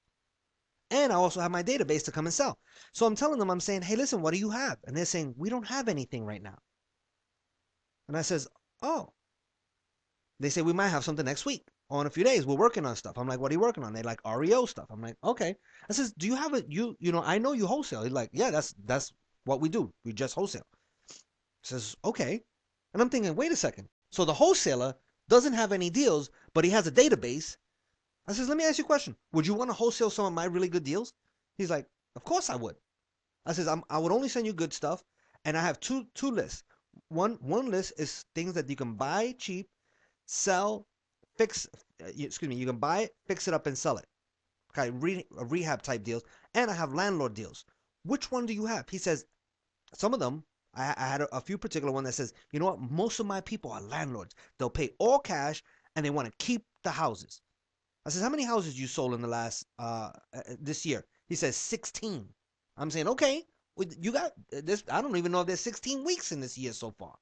And I also have my database to come and sell. So I'm telling them, I'm saying, hey, listen, what do you have? And they're saying, we don't have anything right now. And I says, oh. They say we might have something next week oh, in a few days we're working on stuff. I'm like, what are you working on? They like REO stuff. I'm like, okay. I says, do you have a you you know I know you wholesale. He's like, yeah, that's that's what we do. We just wholesale. says, okay. And I'm thinking, wait a second. So the wholesaler doesn't have any deals, but he has a database. I says, let me ask you a question. Would you want to wholesale some of my really good deals? He's like, of course I would. I says, I'm, I would only send you good stuff, and I have two two lists. One one list is things that you can buy cheap, sell, fix, uh, excuse me, you can buy it, fix it up, and sell it. Okay, re, rehab type deals, and I have landlord deals. Which one do you have? He says, some of them. I, I had a, a few particular one that says, you know what? Most of my people are landlords. They'll pay all cash, and they want to keep the houses. I says, how many houses you sold in the last uh, uh this year? He says 16. I'm saying, okay, you got this. I don't even know if there's 16 weeks in this year so far.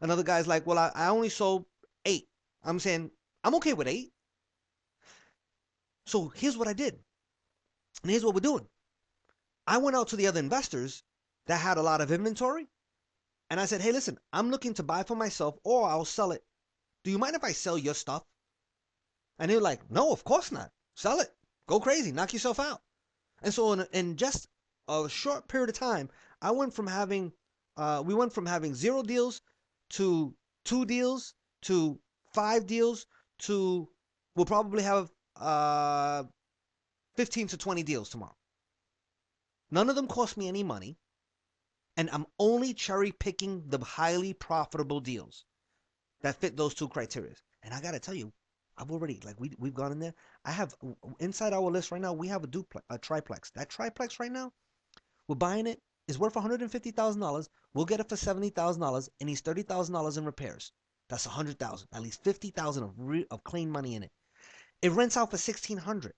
Another guy's like, well, I, I only sold eight. I'm saying I'm okay with eight. So here's what I did. And here's what we're doing. I went out to the other investors that had a lot of inventory. And I said, hey, listen, I'm looking to buy for myself or I'll sell it. Do you mind if I sell your stuff? And they were like, no, of course not. Sell it. Go crazy. Knock yourself out. And so in, in just a short period of time, I went from having, uh, we went from having zero deals to two deals to five deals to we'll probably have uh 15 to 20 deals tomorrow. None of them cost me any money, and I'm only cherry picking the highly profitable deals that fit those two criteria. And I got to tell you, I've already like we we've gone in there. I have inside our list right now. We have a duplex, a triplex. That triplex right now, we're buying it. Is worth one hundred and fifty thousand dollars. We'll get it for seventy thousand dollars, and he's thirty thousand dollars in repairs. That's a hundred thousand, at least fifty thousand of re- of clean money in it. It rents out for sixteen hundred.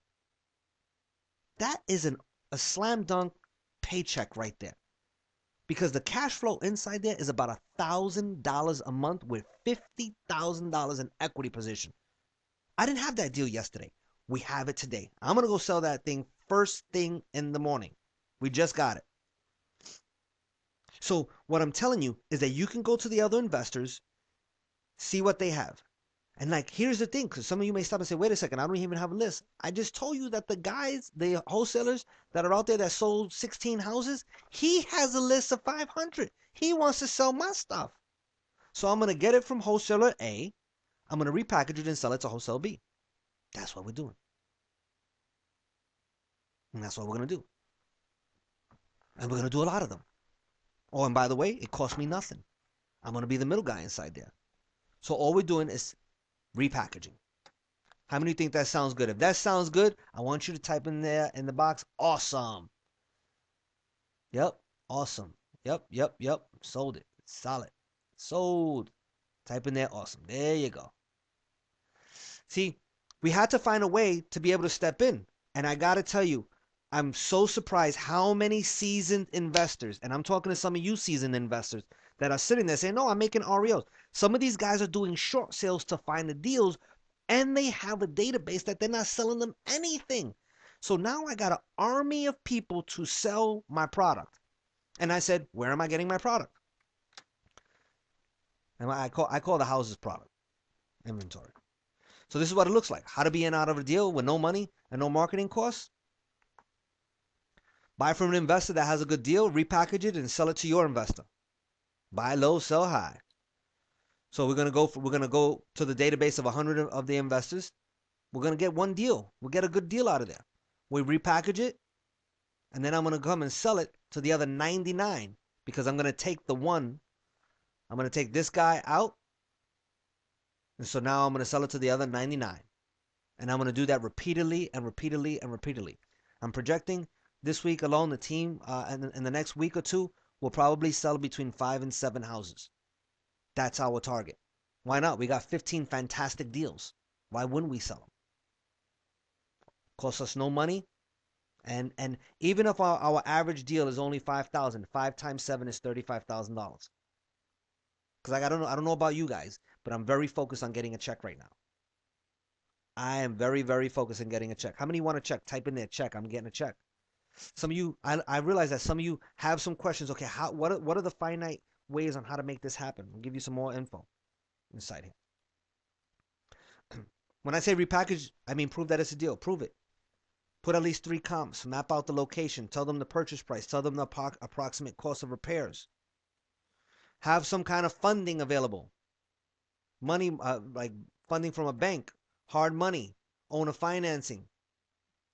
That is an a slam dunk paycheck right there, because the cash flow inside there is about a thousand dollars a month with fifty thousand dollars in equity position. I didn't have that deal yesterday. We have it today. I'm gonna go sell that thing first thing in the morning. We just got it. So what I'm telling you is that you can go to the other investors see what they have. And like, here's the thing, because some of you may stop and say, wait a second, I don't even have a list. I just told you that the guys, the wholesalers that are out there that sold 16 houses, he has a list of 500. He wants to sell my stuff. So I'm going to get it from wholesaler A. I'm going to repackage it and sell it to wholesale B. That's what we're doing. And that's what we're going to do. And we're going to do a lot of them. Oh, and by the way, it costs me nothing. I'm going to be the middle guy inside there. So all we're doing is repackaging. How many think that sounds good? If that sounds good, I want you to type in there in the box, awesome. Yep, awesome. Yep, yep, yep. Sold it. Solid. Sold. Type in there, awesome. There you go. See, we had to find a way to be able to step in. And I got to tell you, I'm so surprised how many seasoned investors, and I'm talking to some of you seasoned investors that are sitting there saying, No, I'm making REOs. Some of these guys are doing short sales to find the deals, and they have a database that they're not selling them anything. So now I got an army of people to sell my product. And I said, Where am I getting my product? And I call I call the houses product inventory. So this is what it looks like. How to be in out of a deal with no money and no marketing costs. Buy from an investor that has a good deal, repackage it, and sell it to your investor. Buy low, sell high. So we're gonna go for, we're gonna go to the database of 100 of the investors. We're gonna get one deal. We'll get a good deal out of there. We repackage it, and then I'm gonna come and sell it to the other 99 because I'm gonna take the one. I'm gonna take this guy out, and so now I'm gonna sell it to the other 99, and I'm gonna do that repeatedly and repeatedly and repeatedly. I'm projecting this week alone, the team uh, in, in the next week or two will probably sell between five and seven houses. That's our target. Why not? We got 15 fantastic deals. Why wouldn't we sell them? Costs us no money. And and even if our, our average deal is only 5,000, 5 times 7 is $35,000. Cuz like I don't know I don't know about you guys, but I'm very focused on getting a check right now. I am very very focused on getting a check. How many want a check? Type in there check. I'm getting a check. Some of you, I, I realize that some of you have some questions. Okay, how what are, what are the finite ways on how to make this happen? I'll give you some more info inside here. When I say repackage, I mean prove that it's a deal. Prove it. Put at least three comps. Map out the location. Tell them the purchase price. Tell them the approximate cost of repairs. Have some kind of funding available. Money, uh, like funding from a bank, hard money, owner financing.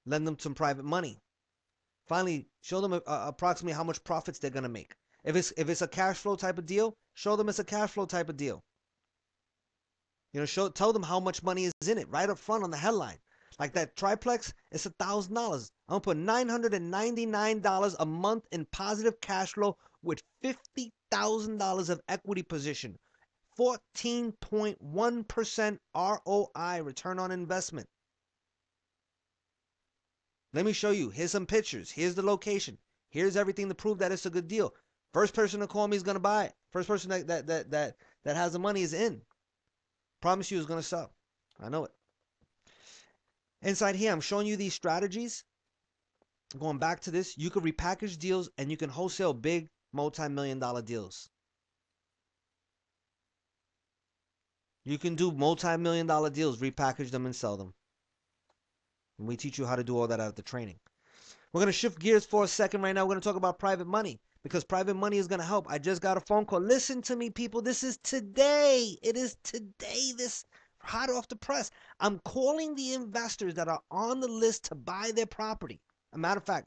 Lend them some private money. Finally, show them approximately how much profits they're gonna make. If it's if it's a cash flow type of deal, show them it's a cash flow type of deal. You know, show tell them how much money is in it right up front on the headline. Like that triplex, it's a thousand dollars. I'm put and ninety nine dollars a month in positive cash flow with fifty thousand dollars of equity position. 14.1% ROI, return on investment. Let me show you. Here's some pictures. Here's the location. Here's everything to prove that it's a good deal. First person to call me is gonna buy it. First person that that that that, that has the money is in. Promise you is gonna sell. I know it. Inside here, I'm showing you these strategies. Going back to this, you can repackage deals and you can wholesale big multi-million dollar deals. You can do multi-million dollar deals, repackage them and sell them. And we teach you how to do all that out of the training. We're going to shift gears for a second right now. We're going to talk about private money because private money is going to help. I just got a phone call. Listen to me, people. This is today. It is today. This hot off the press. I'm calling the investors that are on the list to buy their property. A matter of fact,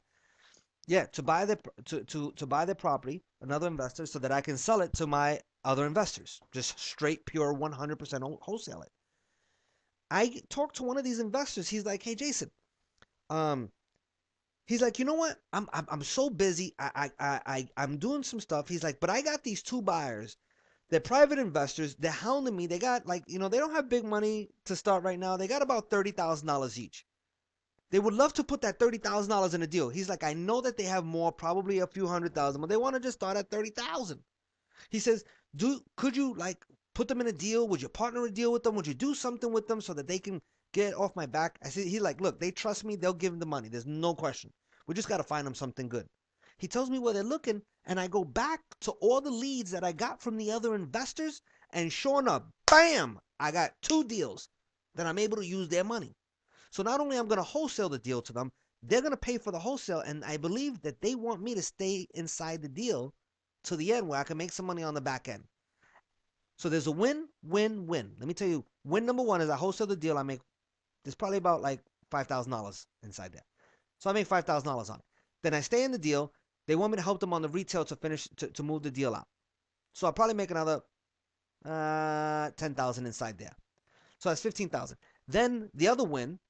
yeah, to buy the to, to, to buy their property, another investor, so that I can sell it to my other investors. Just straight, pure, 100% wholesale it. I talked to one of these investors. He's like, "Hey, Jason, um, he's like, you know what? I'm I'm, I'm so busy. I, I I I'm doing some stuff. He's like, but I got these two buyers. They're private investors. They're hounding me. They got like, you know, they don't have big money to start right now. They got about thirty thousand dollars each. They would love to put that thirty thousand dollars in a deal. He's like, I know that they have more, probably a few hundred thousand, but they want to just start at thirty thousand. He says, do could you like put them in a deal? Would you partner a deal with them? Would you do something with them so that they can get off my back? I said, he's like, look, they trust me. They'll give them the money. There's no question. We just got to find them something good. He tells me where they're looking, and I go back to all the leads that I got from the other investors, and sure enough, bam, I got two deals that I'm able to use their money. So not only I'm going to wholesale the deal to them, they're going to pay for the wholesale, and I believe that they want me to stay inside the deal to the end where I can make some money on the back end. So there's a win, win, win. Let me tell you, win number one is I wholesale the deal. I make there's probably about like five thousand dollars inside there. So I make five thousand dollars on it. Then I stay in the deal. They want me to help them on the retail to finish to, to move the deal out. So I'll probably make another uh, ten thousand inside there. So that's fifteen thousand. Then the other win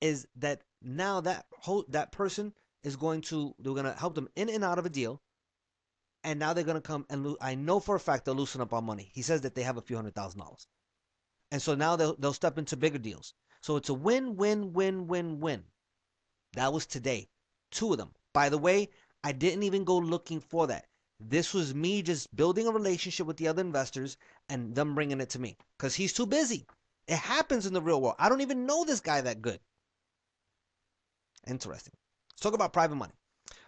is that now that whole that person is going to they're gonna help them in and out of a deal, and now they're gonna come and lo- I know for a fact they'll loosen up our money. He says that they have a few hundred thousand dollars, and so now they'll they'll step into bigger deals. So it's a win, win, win, win, win. That was today, two of them. By the way, I didn't even go looking for that. This was me just building a relationship with the other investors and them bringing it to me because he's too busy. It happens in the real world. I don't even know this guy that good. Interesting. Let's talk about private money.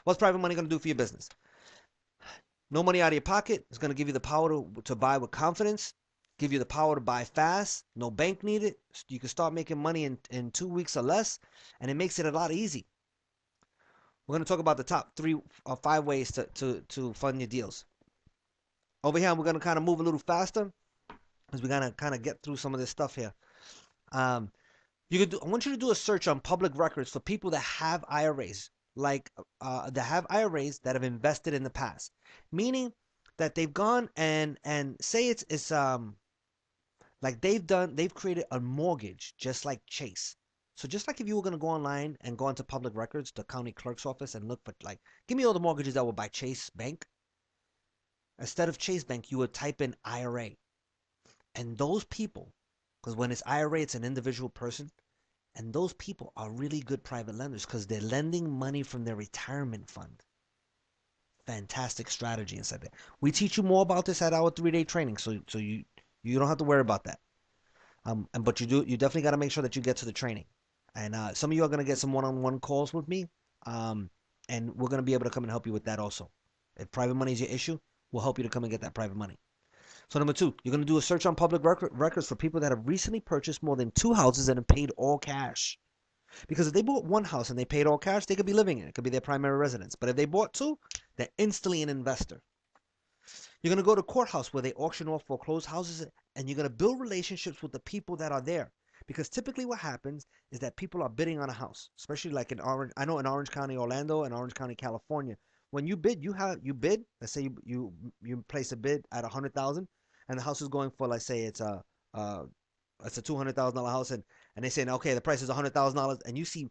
What's private money going to do for your business? No money out of your pocket. It's going to give you the power to, to buy with confidence, give you the power to buy fast, no bank needed. You can start making money in, in two weeks or less, and it makes it a lot easy. We're going to talk about the top three or five ways to, to, to fund your deals. Over here, we're going to kind of move a little faster because we're going to kind of get through some of this stuff here. Um, you could do, I want you to do a search on public records for people that have IRAs, like uh, that have IRAs that have invested in the past, meaning that they've gone and and say it's it's um like they've done they've created a mortgage just like Chase. So just like if you were going to go online and go into public records, the county clerk's office, and look for like, give me all the mortgages that were by Chase Bank. Instead of Chase Bank, you would type in IRA, and those people, because when it's IRA, it's an individual person, and those people are really good private lenders because they're lending money from their retirement fund. Fantastic strategy inside there. We teach you more about this at our three-day training, so so you you don't have to worry about that. Um, and but you do you definitely got to make sure that you get to the training. And uh, some of you are going to get some one-on-one calls with me, um, and we're going to be able to come and help you with that also. If private money is your issue, we'll help you to come and get that private money. So number two, you're going to do a search on public record, records for people that have recently purchased more than two houses and have paid all cash. Because if they bought one house and they paid all cash, they could be living in it. It could be their primary residence. But if they bought two, they're instantly an investor. You're going to go to courthouse where they auction off foreclosed houses and you're going to build relationships with the people that are there. Because typically what happens is that people are bidding on a house, especially like in Orange. I know in Orange County, Orlando, and Orange County, California. When you bid, you have you bid. Let's say you you, you place a bid at a hundred thousand, and the house is going for let's say it's a uh, it's a two hundred thousand dollar house, and and they say okay the price is a hundred thousand dollars, and you see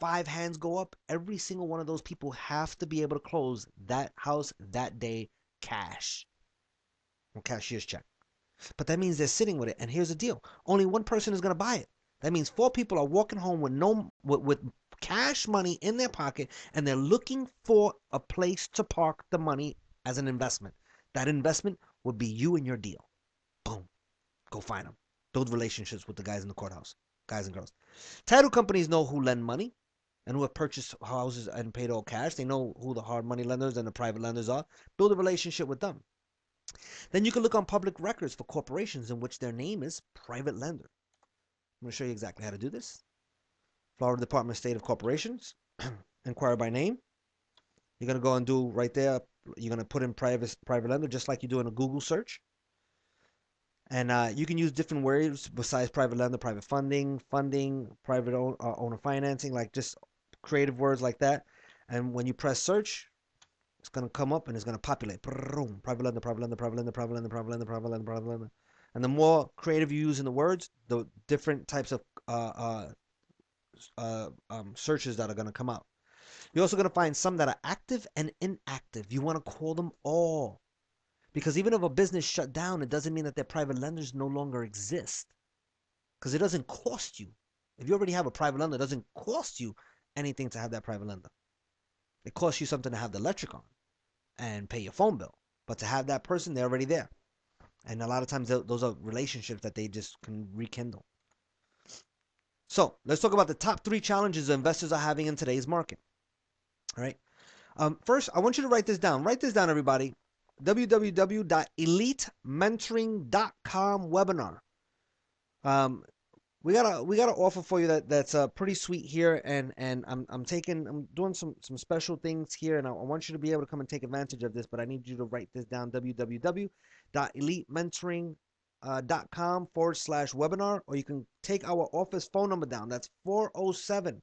five hands go up. Every single one of those people have to be able to close that house that day cash, or cashier's check. But that means they're sitting with it. And here's the deal: only one person is going to buy it. That means four people are walking home with no with, with cash money in their pocket, and they're looking for a place to park the money as an investment. That investment would be you and your deal. Boom. Go find them. Build relationships with the guys in the courthouse, guys and girls. Title companies know who lend money and who have purchased houses and paid all cash. They know who the hard money lenders and the private lenders are. Build a relationship with them. Then you can look on public records for corporations in which their name is private lender. I'm going to show you exactly how to do this. Florida Department of State of Corporations, inquire by name. You're going to go and do right there, you're going to put in private, private lender just like you do in a Google search. And uh, you can use different words besides private lender, private funding, funding, private own, uh, owner financing, like just creative words like that. And when you press search, it's going to come up and it's going to populate. Private lender, private lender, private lender, private lender, private lender, private lender, private lender. And the more creative you use in the words, the different types of uh, uh, uh, um, searches that are going to come out. You're also going to find some that are active and inactive. You want to call them all. Because even if a business shut down, it doesn't mean that their private lenders no longer exist. Because it doesn't cost you. If you already have a private lender, it doesn't cost you anything to have that private lender. It costs you something to have the electric on and pay your phone bill. But to have that person, they're already there. And a lot of times those are relationships that they just can rekindle. So let's talk about the top three challenges investors are having in today's market. Right. Um, first, I want you to write this down. Write this down, everybody. www.elitementoring.com webinar. Um, we got a we got an offer for you that that's uh, pretty sweet here, and and I'm I'm taking I'm doing some some special things here, and I, I want you to be able to come and take advantage of this. But I need you to write this down: www.elitementoring dot forward slash webinar, or you can take our office phone number down. That's 407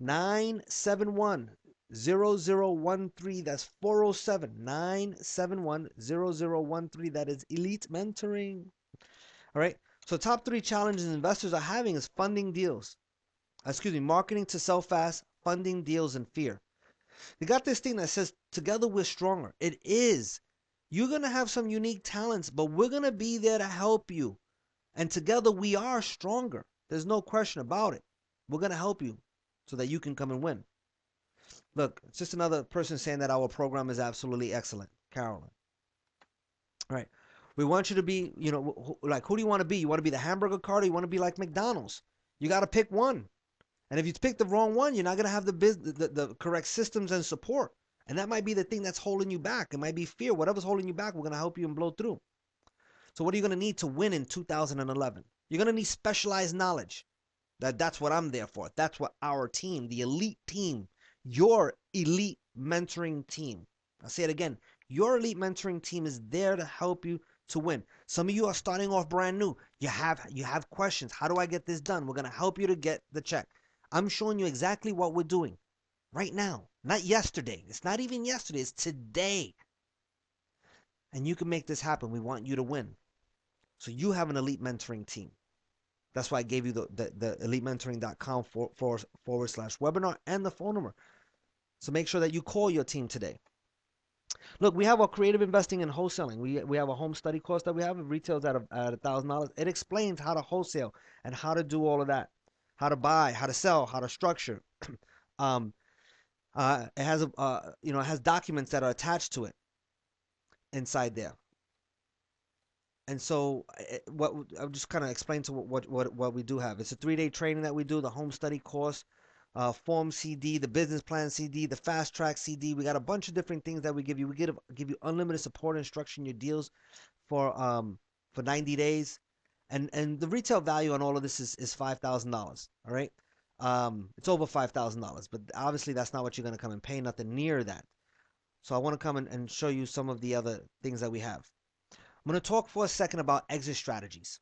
971 0013. That's 407 971 0013. That is Elite Mentoring. All right. So, top three challenges investors are having is funding deals. Excuse me, marketing to sell fast, funding deals, and fear. They got this thing that says, Together we're stronger. It is. You're going to have some unique talents, but we're going to be there to help you. And together we are stronger. There's no question about it. We're going to help you so that you can come and win. Look, it's just another person saying that our program is absolutely excellent. Carolyn. All right. We want you to be, you know, like who do you want to be? You want to be the hamburger cart or you want to be like McDonald's? You got to pick one. And if you pick the wrong one, you're not going to have the, business, the, the correct systems and support. And that might be the thing that's holding you back. It might be fear. Whatever's holding you back, we're going to help you and blow through. So what are you going to need to win in 2011? You're going to need specialized knowledge. That that's what I'm there for. That's what our team, the elite team, your elite mentoring team. I'll say it again. Your elite mentoring team is there to help you to win. Some of you are starting off brand new. You have you have questions. How do I get this done? We're going to help you to get the check. I'm showing you exactly what we're doing right now, not yesterday. It's not even yesterday, it's today. And you can make this happen. We want you to win. So you have an elite mentoring team. That's why I gave you the, the, the elitementoring.com for, for, forward slash webinar and the phone number. So make sure that you call your team today. Look, we have our creative investing and wholesaling. We, we have a home study course that we have. It retails at a thousand dollars. It explains how to wholesale and how to do all of that how to buy, how to sell, how to structure. um, uh, it has a uh, you know it has documents that are attached to it inside there. And so, what I'll just kind of explain to what, what what we do have. It's a three day training that we do, the home study course, uh, form CD, the business plan CD, the fast track CD. We got a bunch of different things that we give you. We give give you unlimited support and instruction your deals for um for 90 days and and the retail value on all of this is is five thousand dollars. All right, um, it's over five thousand dollars, but obviously that's not what you're going to come and pay. Nothing near that. So I want to come and, and show you some of the other things that we have. I'm to talk for a second about exit strategies,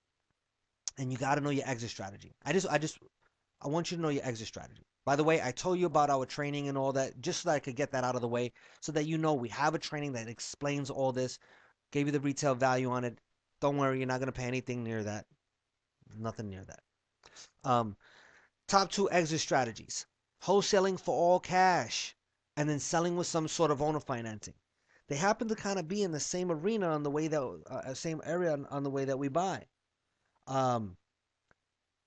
and you got to know your exit strategy. I just I just I want you to know your exit strategy. By the way, I told you about our training and all that just so that I could get that out of the way so that you know we have a training that explains all this, gave you the retail value on it, don't worry, you're not to pay anything near that. Nothing near that. Um, top two exit strategies wholesaling for all cash and then selling with some sort of owner financing. They happen to kind of be in the same arena on the way that uh, same area on, on, the way that we buy, um,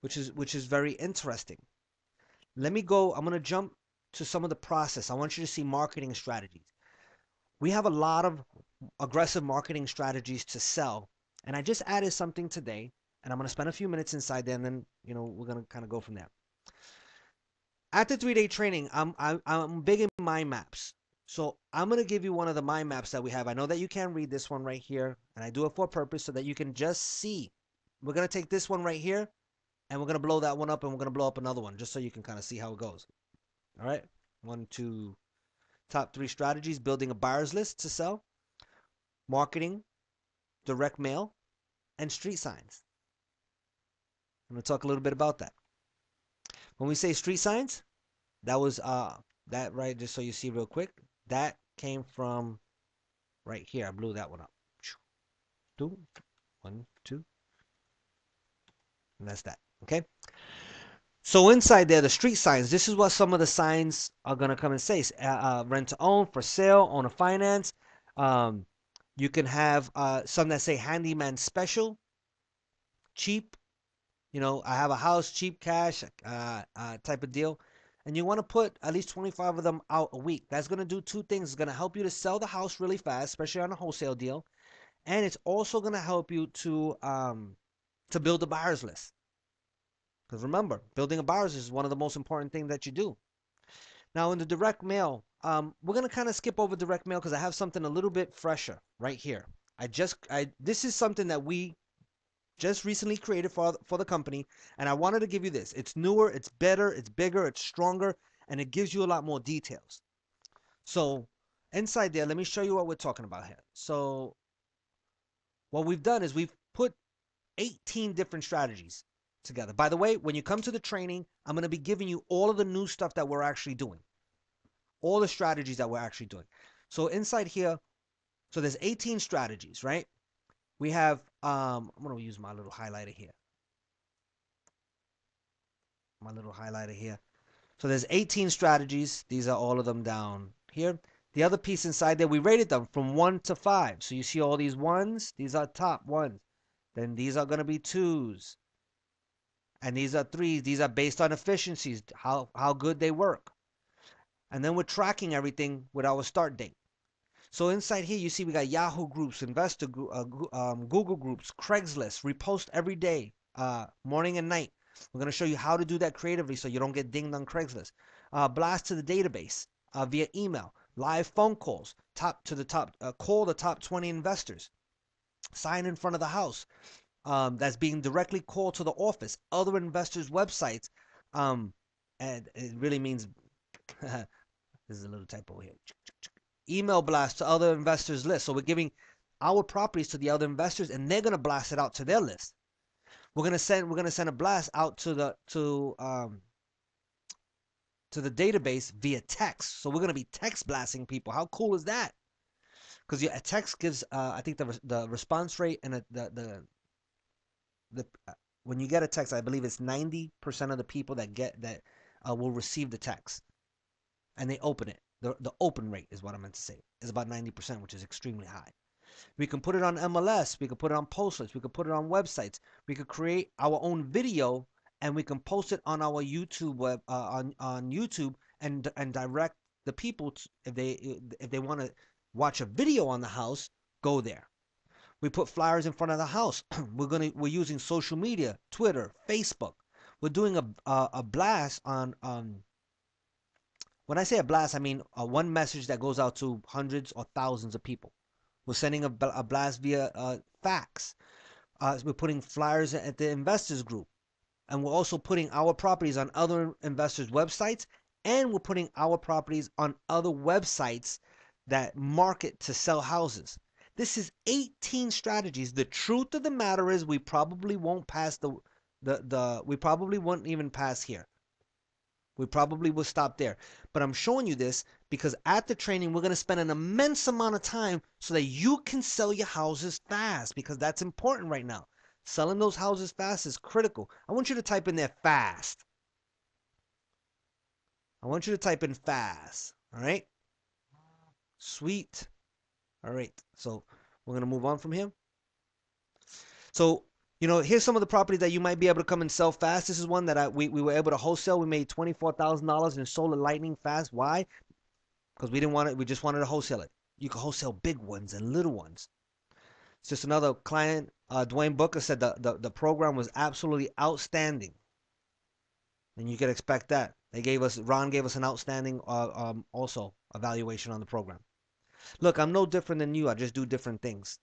which is which is very interesting. Let me go. I'm going to jump to some of the process. I want you to see marketing strategies. We have a lot of aggressive marketing strategies to sell and I just added something today, and I'm going to spend a few minutes inside there, and then, you know, we're going to kind of go from there. At the three day training, I'm, I'm, I'm big in mind maps. So I'm going to give you one of the mind maps that we have. I know that you can't read this one right here, and I do it for purpose so that you can just see. We're going to take this one right here, and we're going to blow that one up, and we're going to blow up another one, just so you can kind of see how it goes. All right? One, two, top three strategies building a buyer's list to sell, marketing, direct mail, and street signs. I'm going to talk a little bit about that. When we say street signs, that was uh that right just so you see real quick, that came from right here. I blew that one up. Two, one, two. And that's that. Okay? So inside there, the street signs, this is what some of the signs are going to come and say. Uh, uh, rent to own, for sale, owner finance, um, you can have uh, some that say handyman special, cheap. You know, I have a house, cheap cash uh, uh, type of deal. And you want to put at least 25 of them out a week. That's going to do two things. It's going to help you to sell the house really fast, especially on a wholesale deal. And it's also going to help you to um, to build a buyer's list. Because remember, building a buyer's list is one of the most important things that you do. Now, in the direct mail, um, we're gonna kind of skip over direct mail because I have something a little bit fresher right here. I just, I this is something that we just recently created for for the company, and I wanted to give you this. It's newer, it's better, it's bigger, it's stronger, and it gives you a lot more details. So inside there, let me show you what we're talking about here. So what we've done is we've put 18 different strategies together. By the way, when you come to the training, I'm going to be giving you all of the new stuff that we're actually doing, all the strategies that we're actually doing. So inside here, so there's 18 strategies, right? We have, um, I'm going to use my little highlighter here. My little highlighter here. So there's 18 strategies. These are all of them down here. The other piece inside there, we rated them from one to five. So you see all these ones. These are top ones. Then these are going to be twos. And these are threes. These are based on efficiencies, how, how good they work. And then we're tracking everything with our start date. So inside here, you see we got Yahoo groups, investor uh, um, Google groups, Craigslist, repost every day, uh, morning and night. We're going to show you how to do that creatively so you don't get dinged on Craigslist. Uh, blast to the database uh, via email, live phone calls, top to the top, uh, call the top 20 investors, sign in front of the house. Um, that's being directly called to the office, other investors' websites, um, and it really means this is a little typo here. Email blast to other investors' lists. So we're giving our properties to the other investors, and they're gonna blast it out to their list. We're gonna send we're gonna send a blast out to the to um to the database via text. So we're gonna be text blasting people. How cool is that? Because a text gives uh, I think the the response rate and the the the uh, when you get a text, I believe it's ninety percent of the people that get that uh, will receive the text, and they open it. The the open rate is what I meant to say is about ninety percent, which is extremely high. We can put it on MLS. We can put it on posters. We can put it on websites. We could create our own video and we can post it on our YouTube web uh, on on YouTube and and direct the people to, if they if they want to watch a video on the house, go there. We put flyers in front of the house. we're gonna we're using social media, Twitter, Facebook. We're doing a a, a blast on um. When I say a blast, I mean uh, one message that goes out to hundreds or thousands of people. We're sending a, a blast via uh, fax. Uh, we're putting flyers at the investors group. And we're also putting our properties on other investors' websites. And we're putting our properties on other websites that market to sell houses. This is 18 strategies. The truth of the matter is we probably won't pass the the the we probably won't even pass here. We probably will stop there. But I'm showing you this because at the training, we're going to spend an immense amount of time so that you can sell your houses fast because that's important right now. Selling those houses fast is critical. I want you to type in there fast. I want you to type in fast. All right? Sweet. All right. So we're going to move on from here. So you know, here's some of the properties that you might be able to come and sell fast. This is one that I we, we were able to wholesale. We made twenty four thousand dollars and sold it lightning fast. Why? Because we didn't want it. We just wanted to wholesale it. You can wholesale big ones and little ones. It's just another client. Uh, Dwayne Booker said the, the the program was absolutely outstanding, and you can expect that. They gave us Ron gave us an outstanding uh, um, also evaluation on the program. Look, I'm no different than you. I just do different things.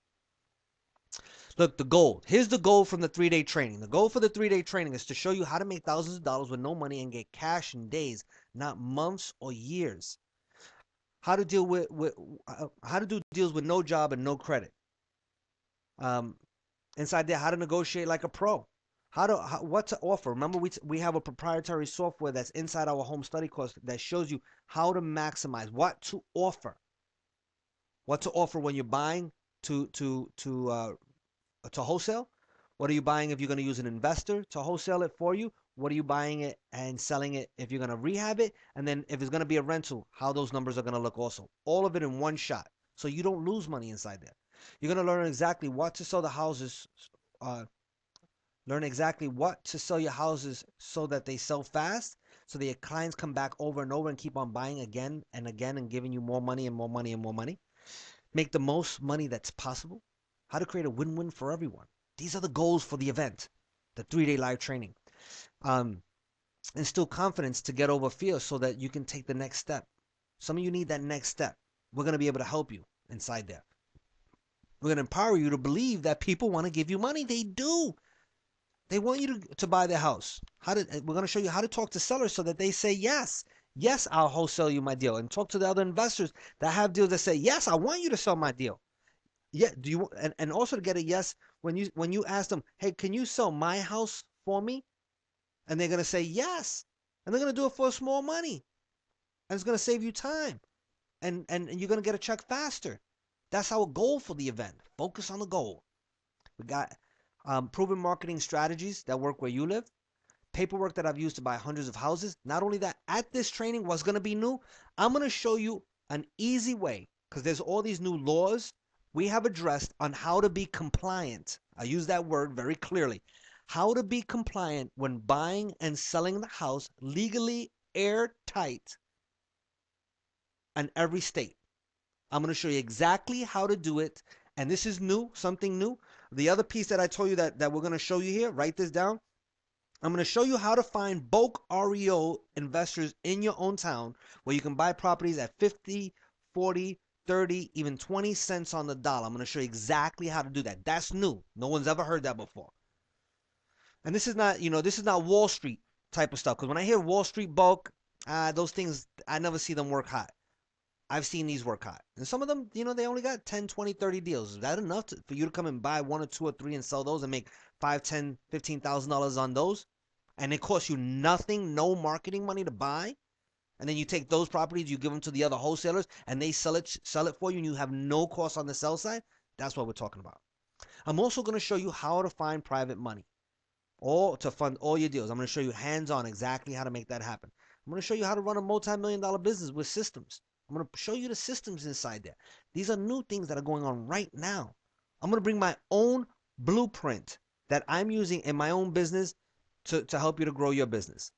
Look, the goal. Here's the goal from the three day training. The goal for the three day training is to show you how to make thousands of dollars with no money and get cash in days, not months or years. How to deal with, with uh, how to do deals with no job and no credit. Um, inside there, how to negotiate like a pro. How to how, what to offer. Remember, we we have a proprietary software that's inside our home study course that shows you how to maximize what to offer. What to offer when you're buying to to to uh, to wholesale? What are you buying if you're going to use an investor to wholesale it for you? What are you buying it and selling it if you're going to rehab it? And then if it's going to be a rental, how those numbers are going to look also. All of it in one shot. So you don't lose money inside there. You're going to learn exactly what to sell the houses, uh, learn exactly what to sell your houses so that they sell fast, so that your clients come back over and over and keep on buying again and again and giving you more money and more money and more money. Make the most money that's possible how to create a win-win for everyone. These are the goals for the event, the three-day live training. Um, instill confidence to get over fear so that you can take the next step. Some of you need that next step. We're going to be able to help you inside there. We're going to empower you to believe that people want to give you money. They do. They want you to, to buy their house. How to, we're going to show you how to talk to sellers so that they say yes. Yes, I'll wholesale you my deal. And talk to the other investors that have deals that say, yes, I want you to sell my deal. Yeah, do you and, and also to get a yes when you when you ask them, hey, can you sell my house for me? And they're gonna say yes. And they're gonna do it for small money. And it's gonna save you time. And and, and you're gonna get a check faster. That's our goal for the event. Focus on the goal. We got um, proven marketing strategies that work where you live paperwork that I've used to buy hundreds of houses. Not only that, at this training, what's going to be new, I'm going to show you an easy way because there's all these new laws we have addressed on how to be compliant. I use that word very clearly. How to be compliant when buying and selling the house legally airtight in every state. I'm going to show you exactly how to do it. And this is new, something new. The other piece that I told you that, that we're going to show you here, write this down. I'm going to show you how to find bulk REO investors in your own town where you can buy properties at 50, 40, 30, even 20 cents on the dollar. I'm going to show you exactly how to do that. That's new. No one's ever heard that before. And this is not, you know, this is not Wall Street type of stuff. Because when I hear Wall Street bulk, uh, those things, I never see them work hot. I've seen these work hot. And some of them, you know, they only got 10, 20, 30 deals. Is that enough to, for you to come and buy one or two or three and sell those and make five, ten, fifteen thousand dollars on those? And it costs you nothing, no marketing money to buy? And then you take those properties, you give them to the other wholesalers, and they sell it sell it for you, and you have no cost on the sell side. That's what we're talking about. I'm also going to show you how to find private money, or to fund all your deals. I'm going to show you hands-on exactly how to make that happen. I'm going to show you how to run a multi-million dollar business with systems. I'm going to show you the systems inside there. These are new things that are going on right now. I'm going to bring my own blueprint that I'm using in my own business to, to help you to grow your business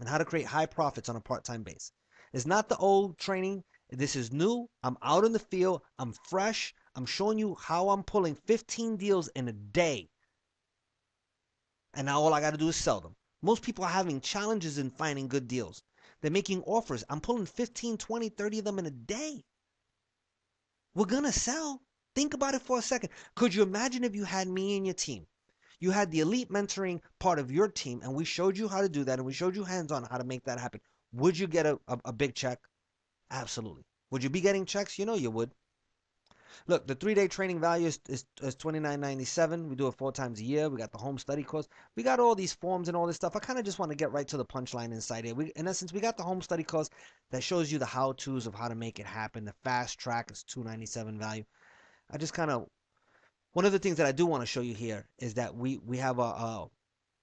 and how to create high profits on a part-time base. It's not the old training. This is new. I'm out in the field. I'm fresh. I'm showing you how I'm pulling 15 deals in a day. And now all I got to do is sell them. Most people are having challenges in finding good deals. They're making offers. I'm pulling 15, 20, 30 of them in a day. We're going to sell. Think about it for a second. Could you imagine if you had me and your team? You had the elite mentoring part of your team, and we showed you how to do that, and we showed you hands on how to make that happen. Would you get a, a, a big check? Absolutely. Would you be getting checks? You know you would. Look, the three day training value is, is, is twenty nine ninety seven. We do it four times a year. We got the home study course. We got all these forms and all this stuff. I kind of just want to get right to the punchline inside here. We, in essence, we got the home study course that shows you the how tos of how to make it happen. The fast track is two ninety seven value. I just kind of one of the things that I do want to show you here is that we we have a, a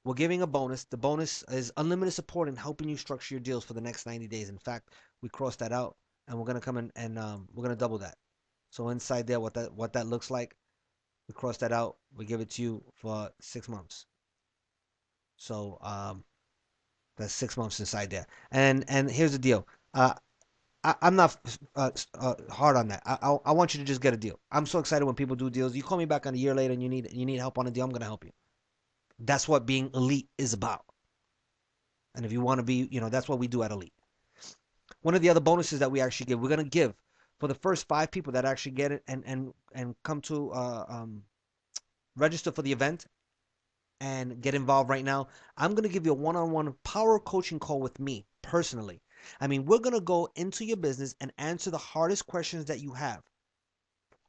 we're giving a bonus. The bonus is unlimited support in helping you structure your deals for the next 90 days. In fact, we crossed that out, and we're gonna come in and um, we're gonna double that. So inside there, what that what that looks like, we cross that out. We give it to you for six months. So um, that's six months inside there. And and here's the deal. Uh, I, am not uh, uh, hard on that. I, I, I want you to just get a deal. I'm so excited when people do deals. You call me back on a year later and you need you need help on a deal. I'm gonna help you. That's what being elite is about. And if you want to be, you know, that's what we do at Elite. One of the other bonuses that we actually give, we're gonna give for the first five people that actually get it and and and come to uh, um, register for the event and get involved right now. I'm gonna give you a one-on-one power coaching call with me personally I mean, we're going to go into your business and answer the hardest questions that you have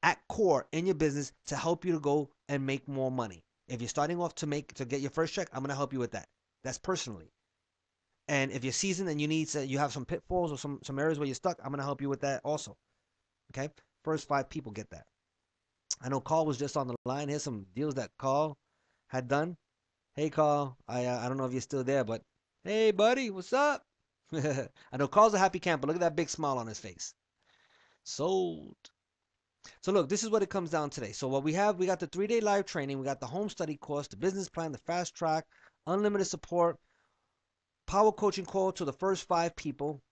at core in your business to help you to go and make more money. If you're starting off to make to get your first check, I'm going to help you with that. That's personally. And if you're seasoned and you need to, you have some pitfalls or some some areas where you're stuck, I'm going to help you with that also. Okay? First 5 people get that. I know Carl was just on the line. Here's some deals that Carl had done. Hey Carl, I uh, I don't know if you're still there, but hey buddy, what's up? I know Carl's a happy camper. Look at that big smile on his face. Sold. So look, this is what it comes down today. So what we have, we got the three-day live training, we got the home study course, the business plan, the fast track, unlimited support, power coaching call to the first five people.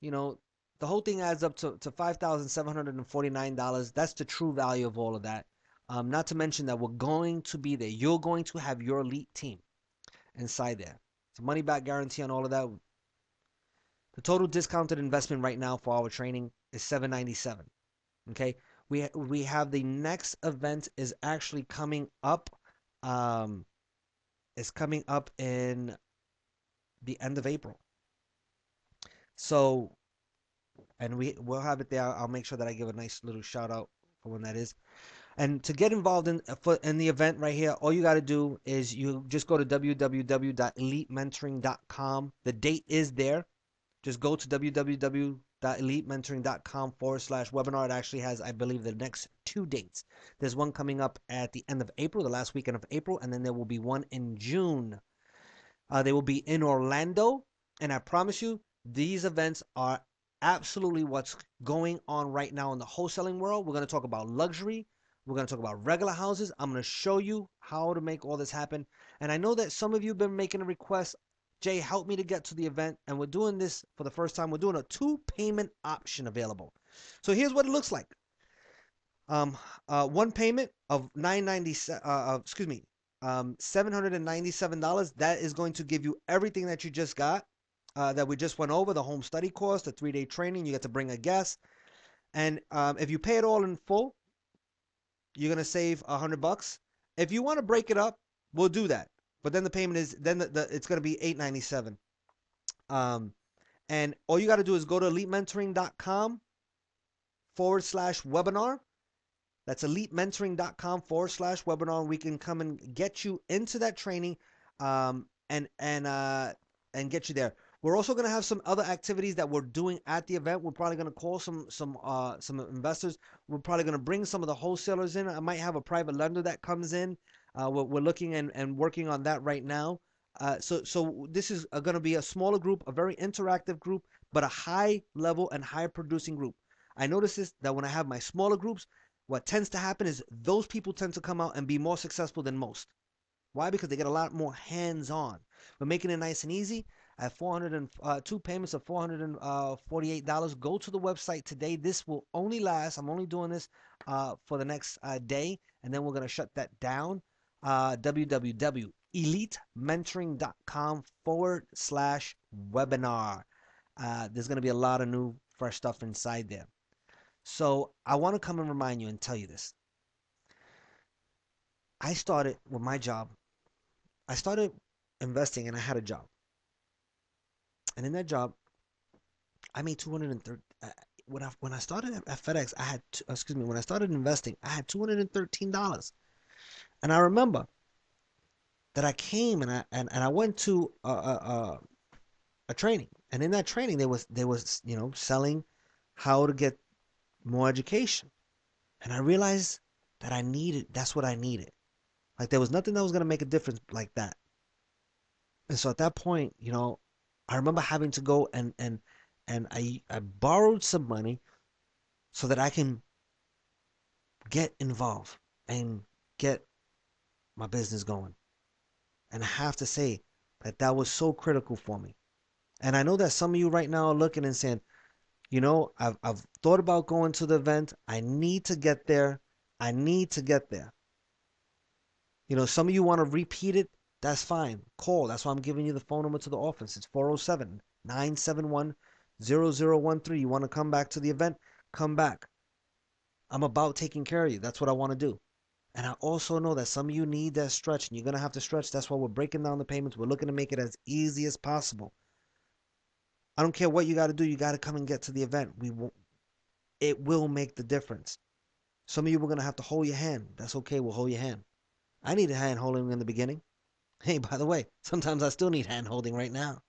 You know, the whole thing adds up to, to $5,749. That's the true value of all of that. Um, not to mention that we're going to be there. You're going to have your elite team inside there. It's a money back guarantee on all of that. The total discounted investment right now for our training is 797. Okay? We we have the next event is actually coming up um is coming up in the end of April. So and we we'll have it there. I'll make sure that I give a nice little shout out for when that is. And to get involved in for, in the event right here, all you got to do is you just go to www.elitementoring.com. The date is there. Just go to www.elitementoring.com forward slash webinar. It actually has, I believe, the next two dates. There's one coming up at the end of April, the last weekend of April, and then there will be one in June. Uh, they will be in Orlando, and I promise you, these events are absolutely what's going on right now in the wholesaling world. We're going to talk about luxury. We're going to talk about regular houses. I'm going to show you how to make all this happen. And I know that some of you have been making a request. Jay, help me to get to the event. And we're doing this for the first time. We're doing a two payment option available. So here's what it looks like. Um, uh, one payment of nine ninety seven. Uh, excuse me, um, seven hundred and ninety-seven dollars. That is going to give you everything that you just got uh, that we just went over the home study course, the three day training. You get to bring a guest. And um, if you pay it all in full, you're going to save a hundred bucks. If you want to break it up, we'll do that. But then the payment is then the, the it's going to be eight ninety seven. Um, and all you got to do is go to elitementoring.com forward slash webinar. That's elitementoring.com forward slash webinar. We can come and get you into that training um, and and uh, and get you there. We're also going to have some other activities that we're doing at the event. We're probably going to call some some uh, some investors. We're probably going to bring some of the wholesalers in. I might have a private lender that comes in. Uh, we're, we're, looking and, and working on that right now. Uh, so so this is going to be a smaller group, a very interactive group, but a high level and high producing group. I notice this that when I have my smaller groups, what tends to happen is those people tend to come out and be more successful than most. Why? Because they get a lot more hands on. We're making it nice and easy at 400 and uh, payments of 448 dollars go to the website today this will only last i'm only doing this uh, for the next uh, day and then we're going to shut that down uh, www.elitementoring.com forward slash webinar uh, there's going to be a lot of new fresh stuff inside there so i want to come and remind you and tell you this i started with my job i started investing and i had a job and in that job, I made 230. Uh, when I when I started at, FedEx, I had excuse me. When I started investing, I had 213 dollars, and I remember that I came and I and, and I went to a, a, a training, and in that training there was there was you know selling how to get more education, and I realized that I needed that's what I needed. Like there was nothing that was gonna make a difference like that. And so at that point, you know, I remember having to go and and and I I borrowed some money so that I can get involved and get my business going. And I have to say that that was so critical for me. And I know that some of you right now are looking and saying, you know, I've I've thought about going to the event. I need to get there. I need to get there. You know, some of you want to repeat it that's fine. Call. That's why I'm giving you the phone number to the office. It's 407 971 0013. You want to come back to the event? Come back. I'm about taking care of you. That's what I want to do. And I also know that some of you need that stretch and you're going to have to stretch. That's why we're breaking down the payments. We're looking to make it as easy as possible. I don't care what you got to do. You got to come and get to the event. We will, it will make the difference. Some of you we're going to have to hold your hand. That's okay. We'll hold your hand. I need a hand holding in the beginning. Hey, by the way, sometimes I still need hand holding right now.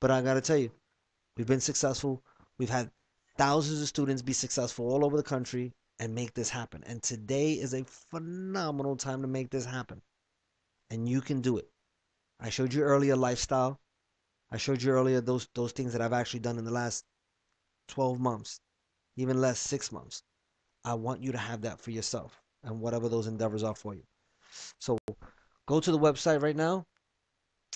But I got to tell you, we've been successful. We've had thousands of students be successful all over the country and make this happen. And today is a phenomenal time to make this happen. And you can do it. I showed you earlier lifestyle. I showed you earlier those those things that I've actually done in the last 12 months, even less 6 months. I want you to have that for yourself and whatever those endeavors are for you. So Go to the website right now.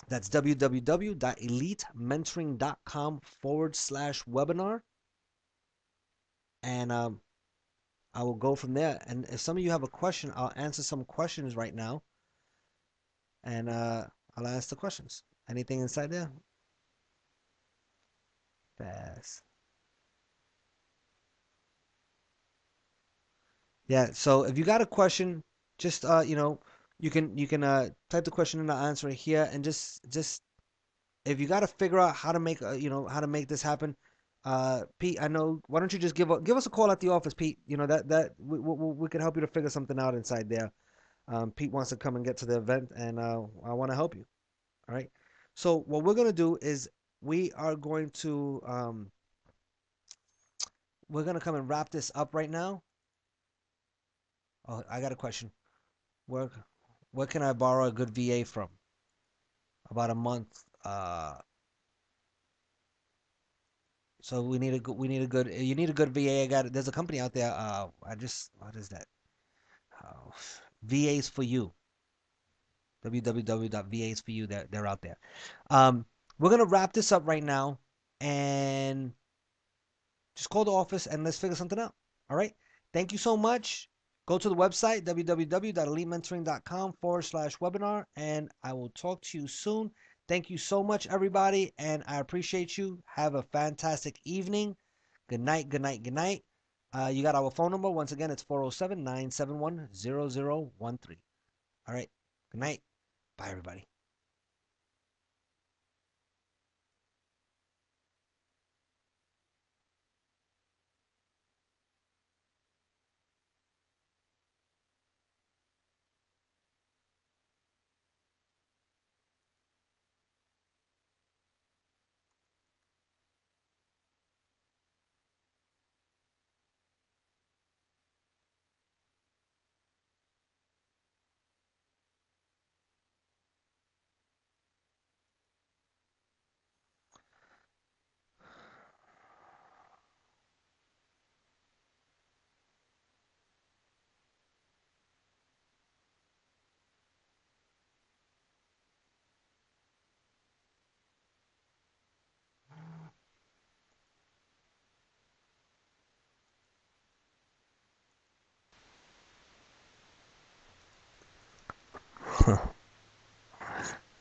That's www.elitementoring.com forward slash webinar. And um, I will go from there. And if some of you have a question, I'll answer some questions right now. And uh, I'll ask the questions. Anything inside there? Fast. Yeah, so if you got a question, just uh, you know, you can you can uh, type the question and I'll answer it here and just just if you got to figure out how to make uh, you know how to make this happen Uh, Pete, I know. Why don't you just give a, give us a call at the office, Pete? You know that that we we, we help you to figure something out inside there. Um, Pete wants to come and get to the event, and uh, I want to help you. All right. So what we're gonna do is we are going to um, we're gonna come and wrap this up right now. Oh, I got a question. Where where can I borrow a good VA from? About a month. Uh, so we need a good we need a good you need a good VA. I got there's a company out there. Uh, I just what is that? Oh, VAs for you. www.vas for you. They're they're out there. Um, we're gonna wrap this up right now, and just call the office and let's figure something out. All right. Thank you so much. Go to the website, www.elitementoring.com forward slash webinar, and I will talk to you soon. Thank you so much, everybody, and I appreciate you. Have a fantastic evening. Good night, good night, good night. Uh, you got our phone number. Once again, it's 407 971 0013. All right. Good night. Bye, everybody.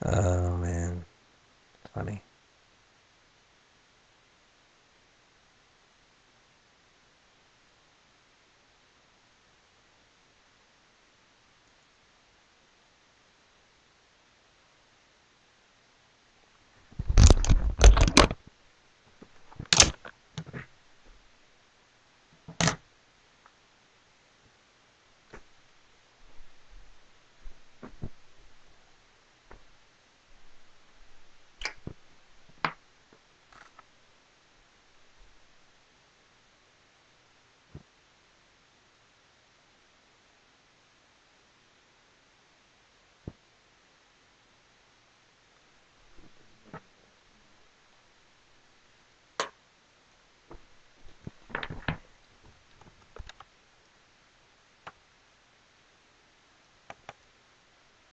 Uh,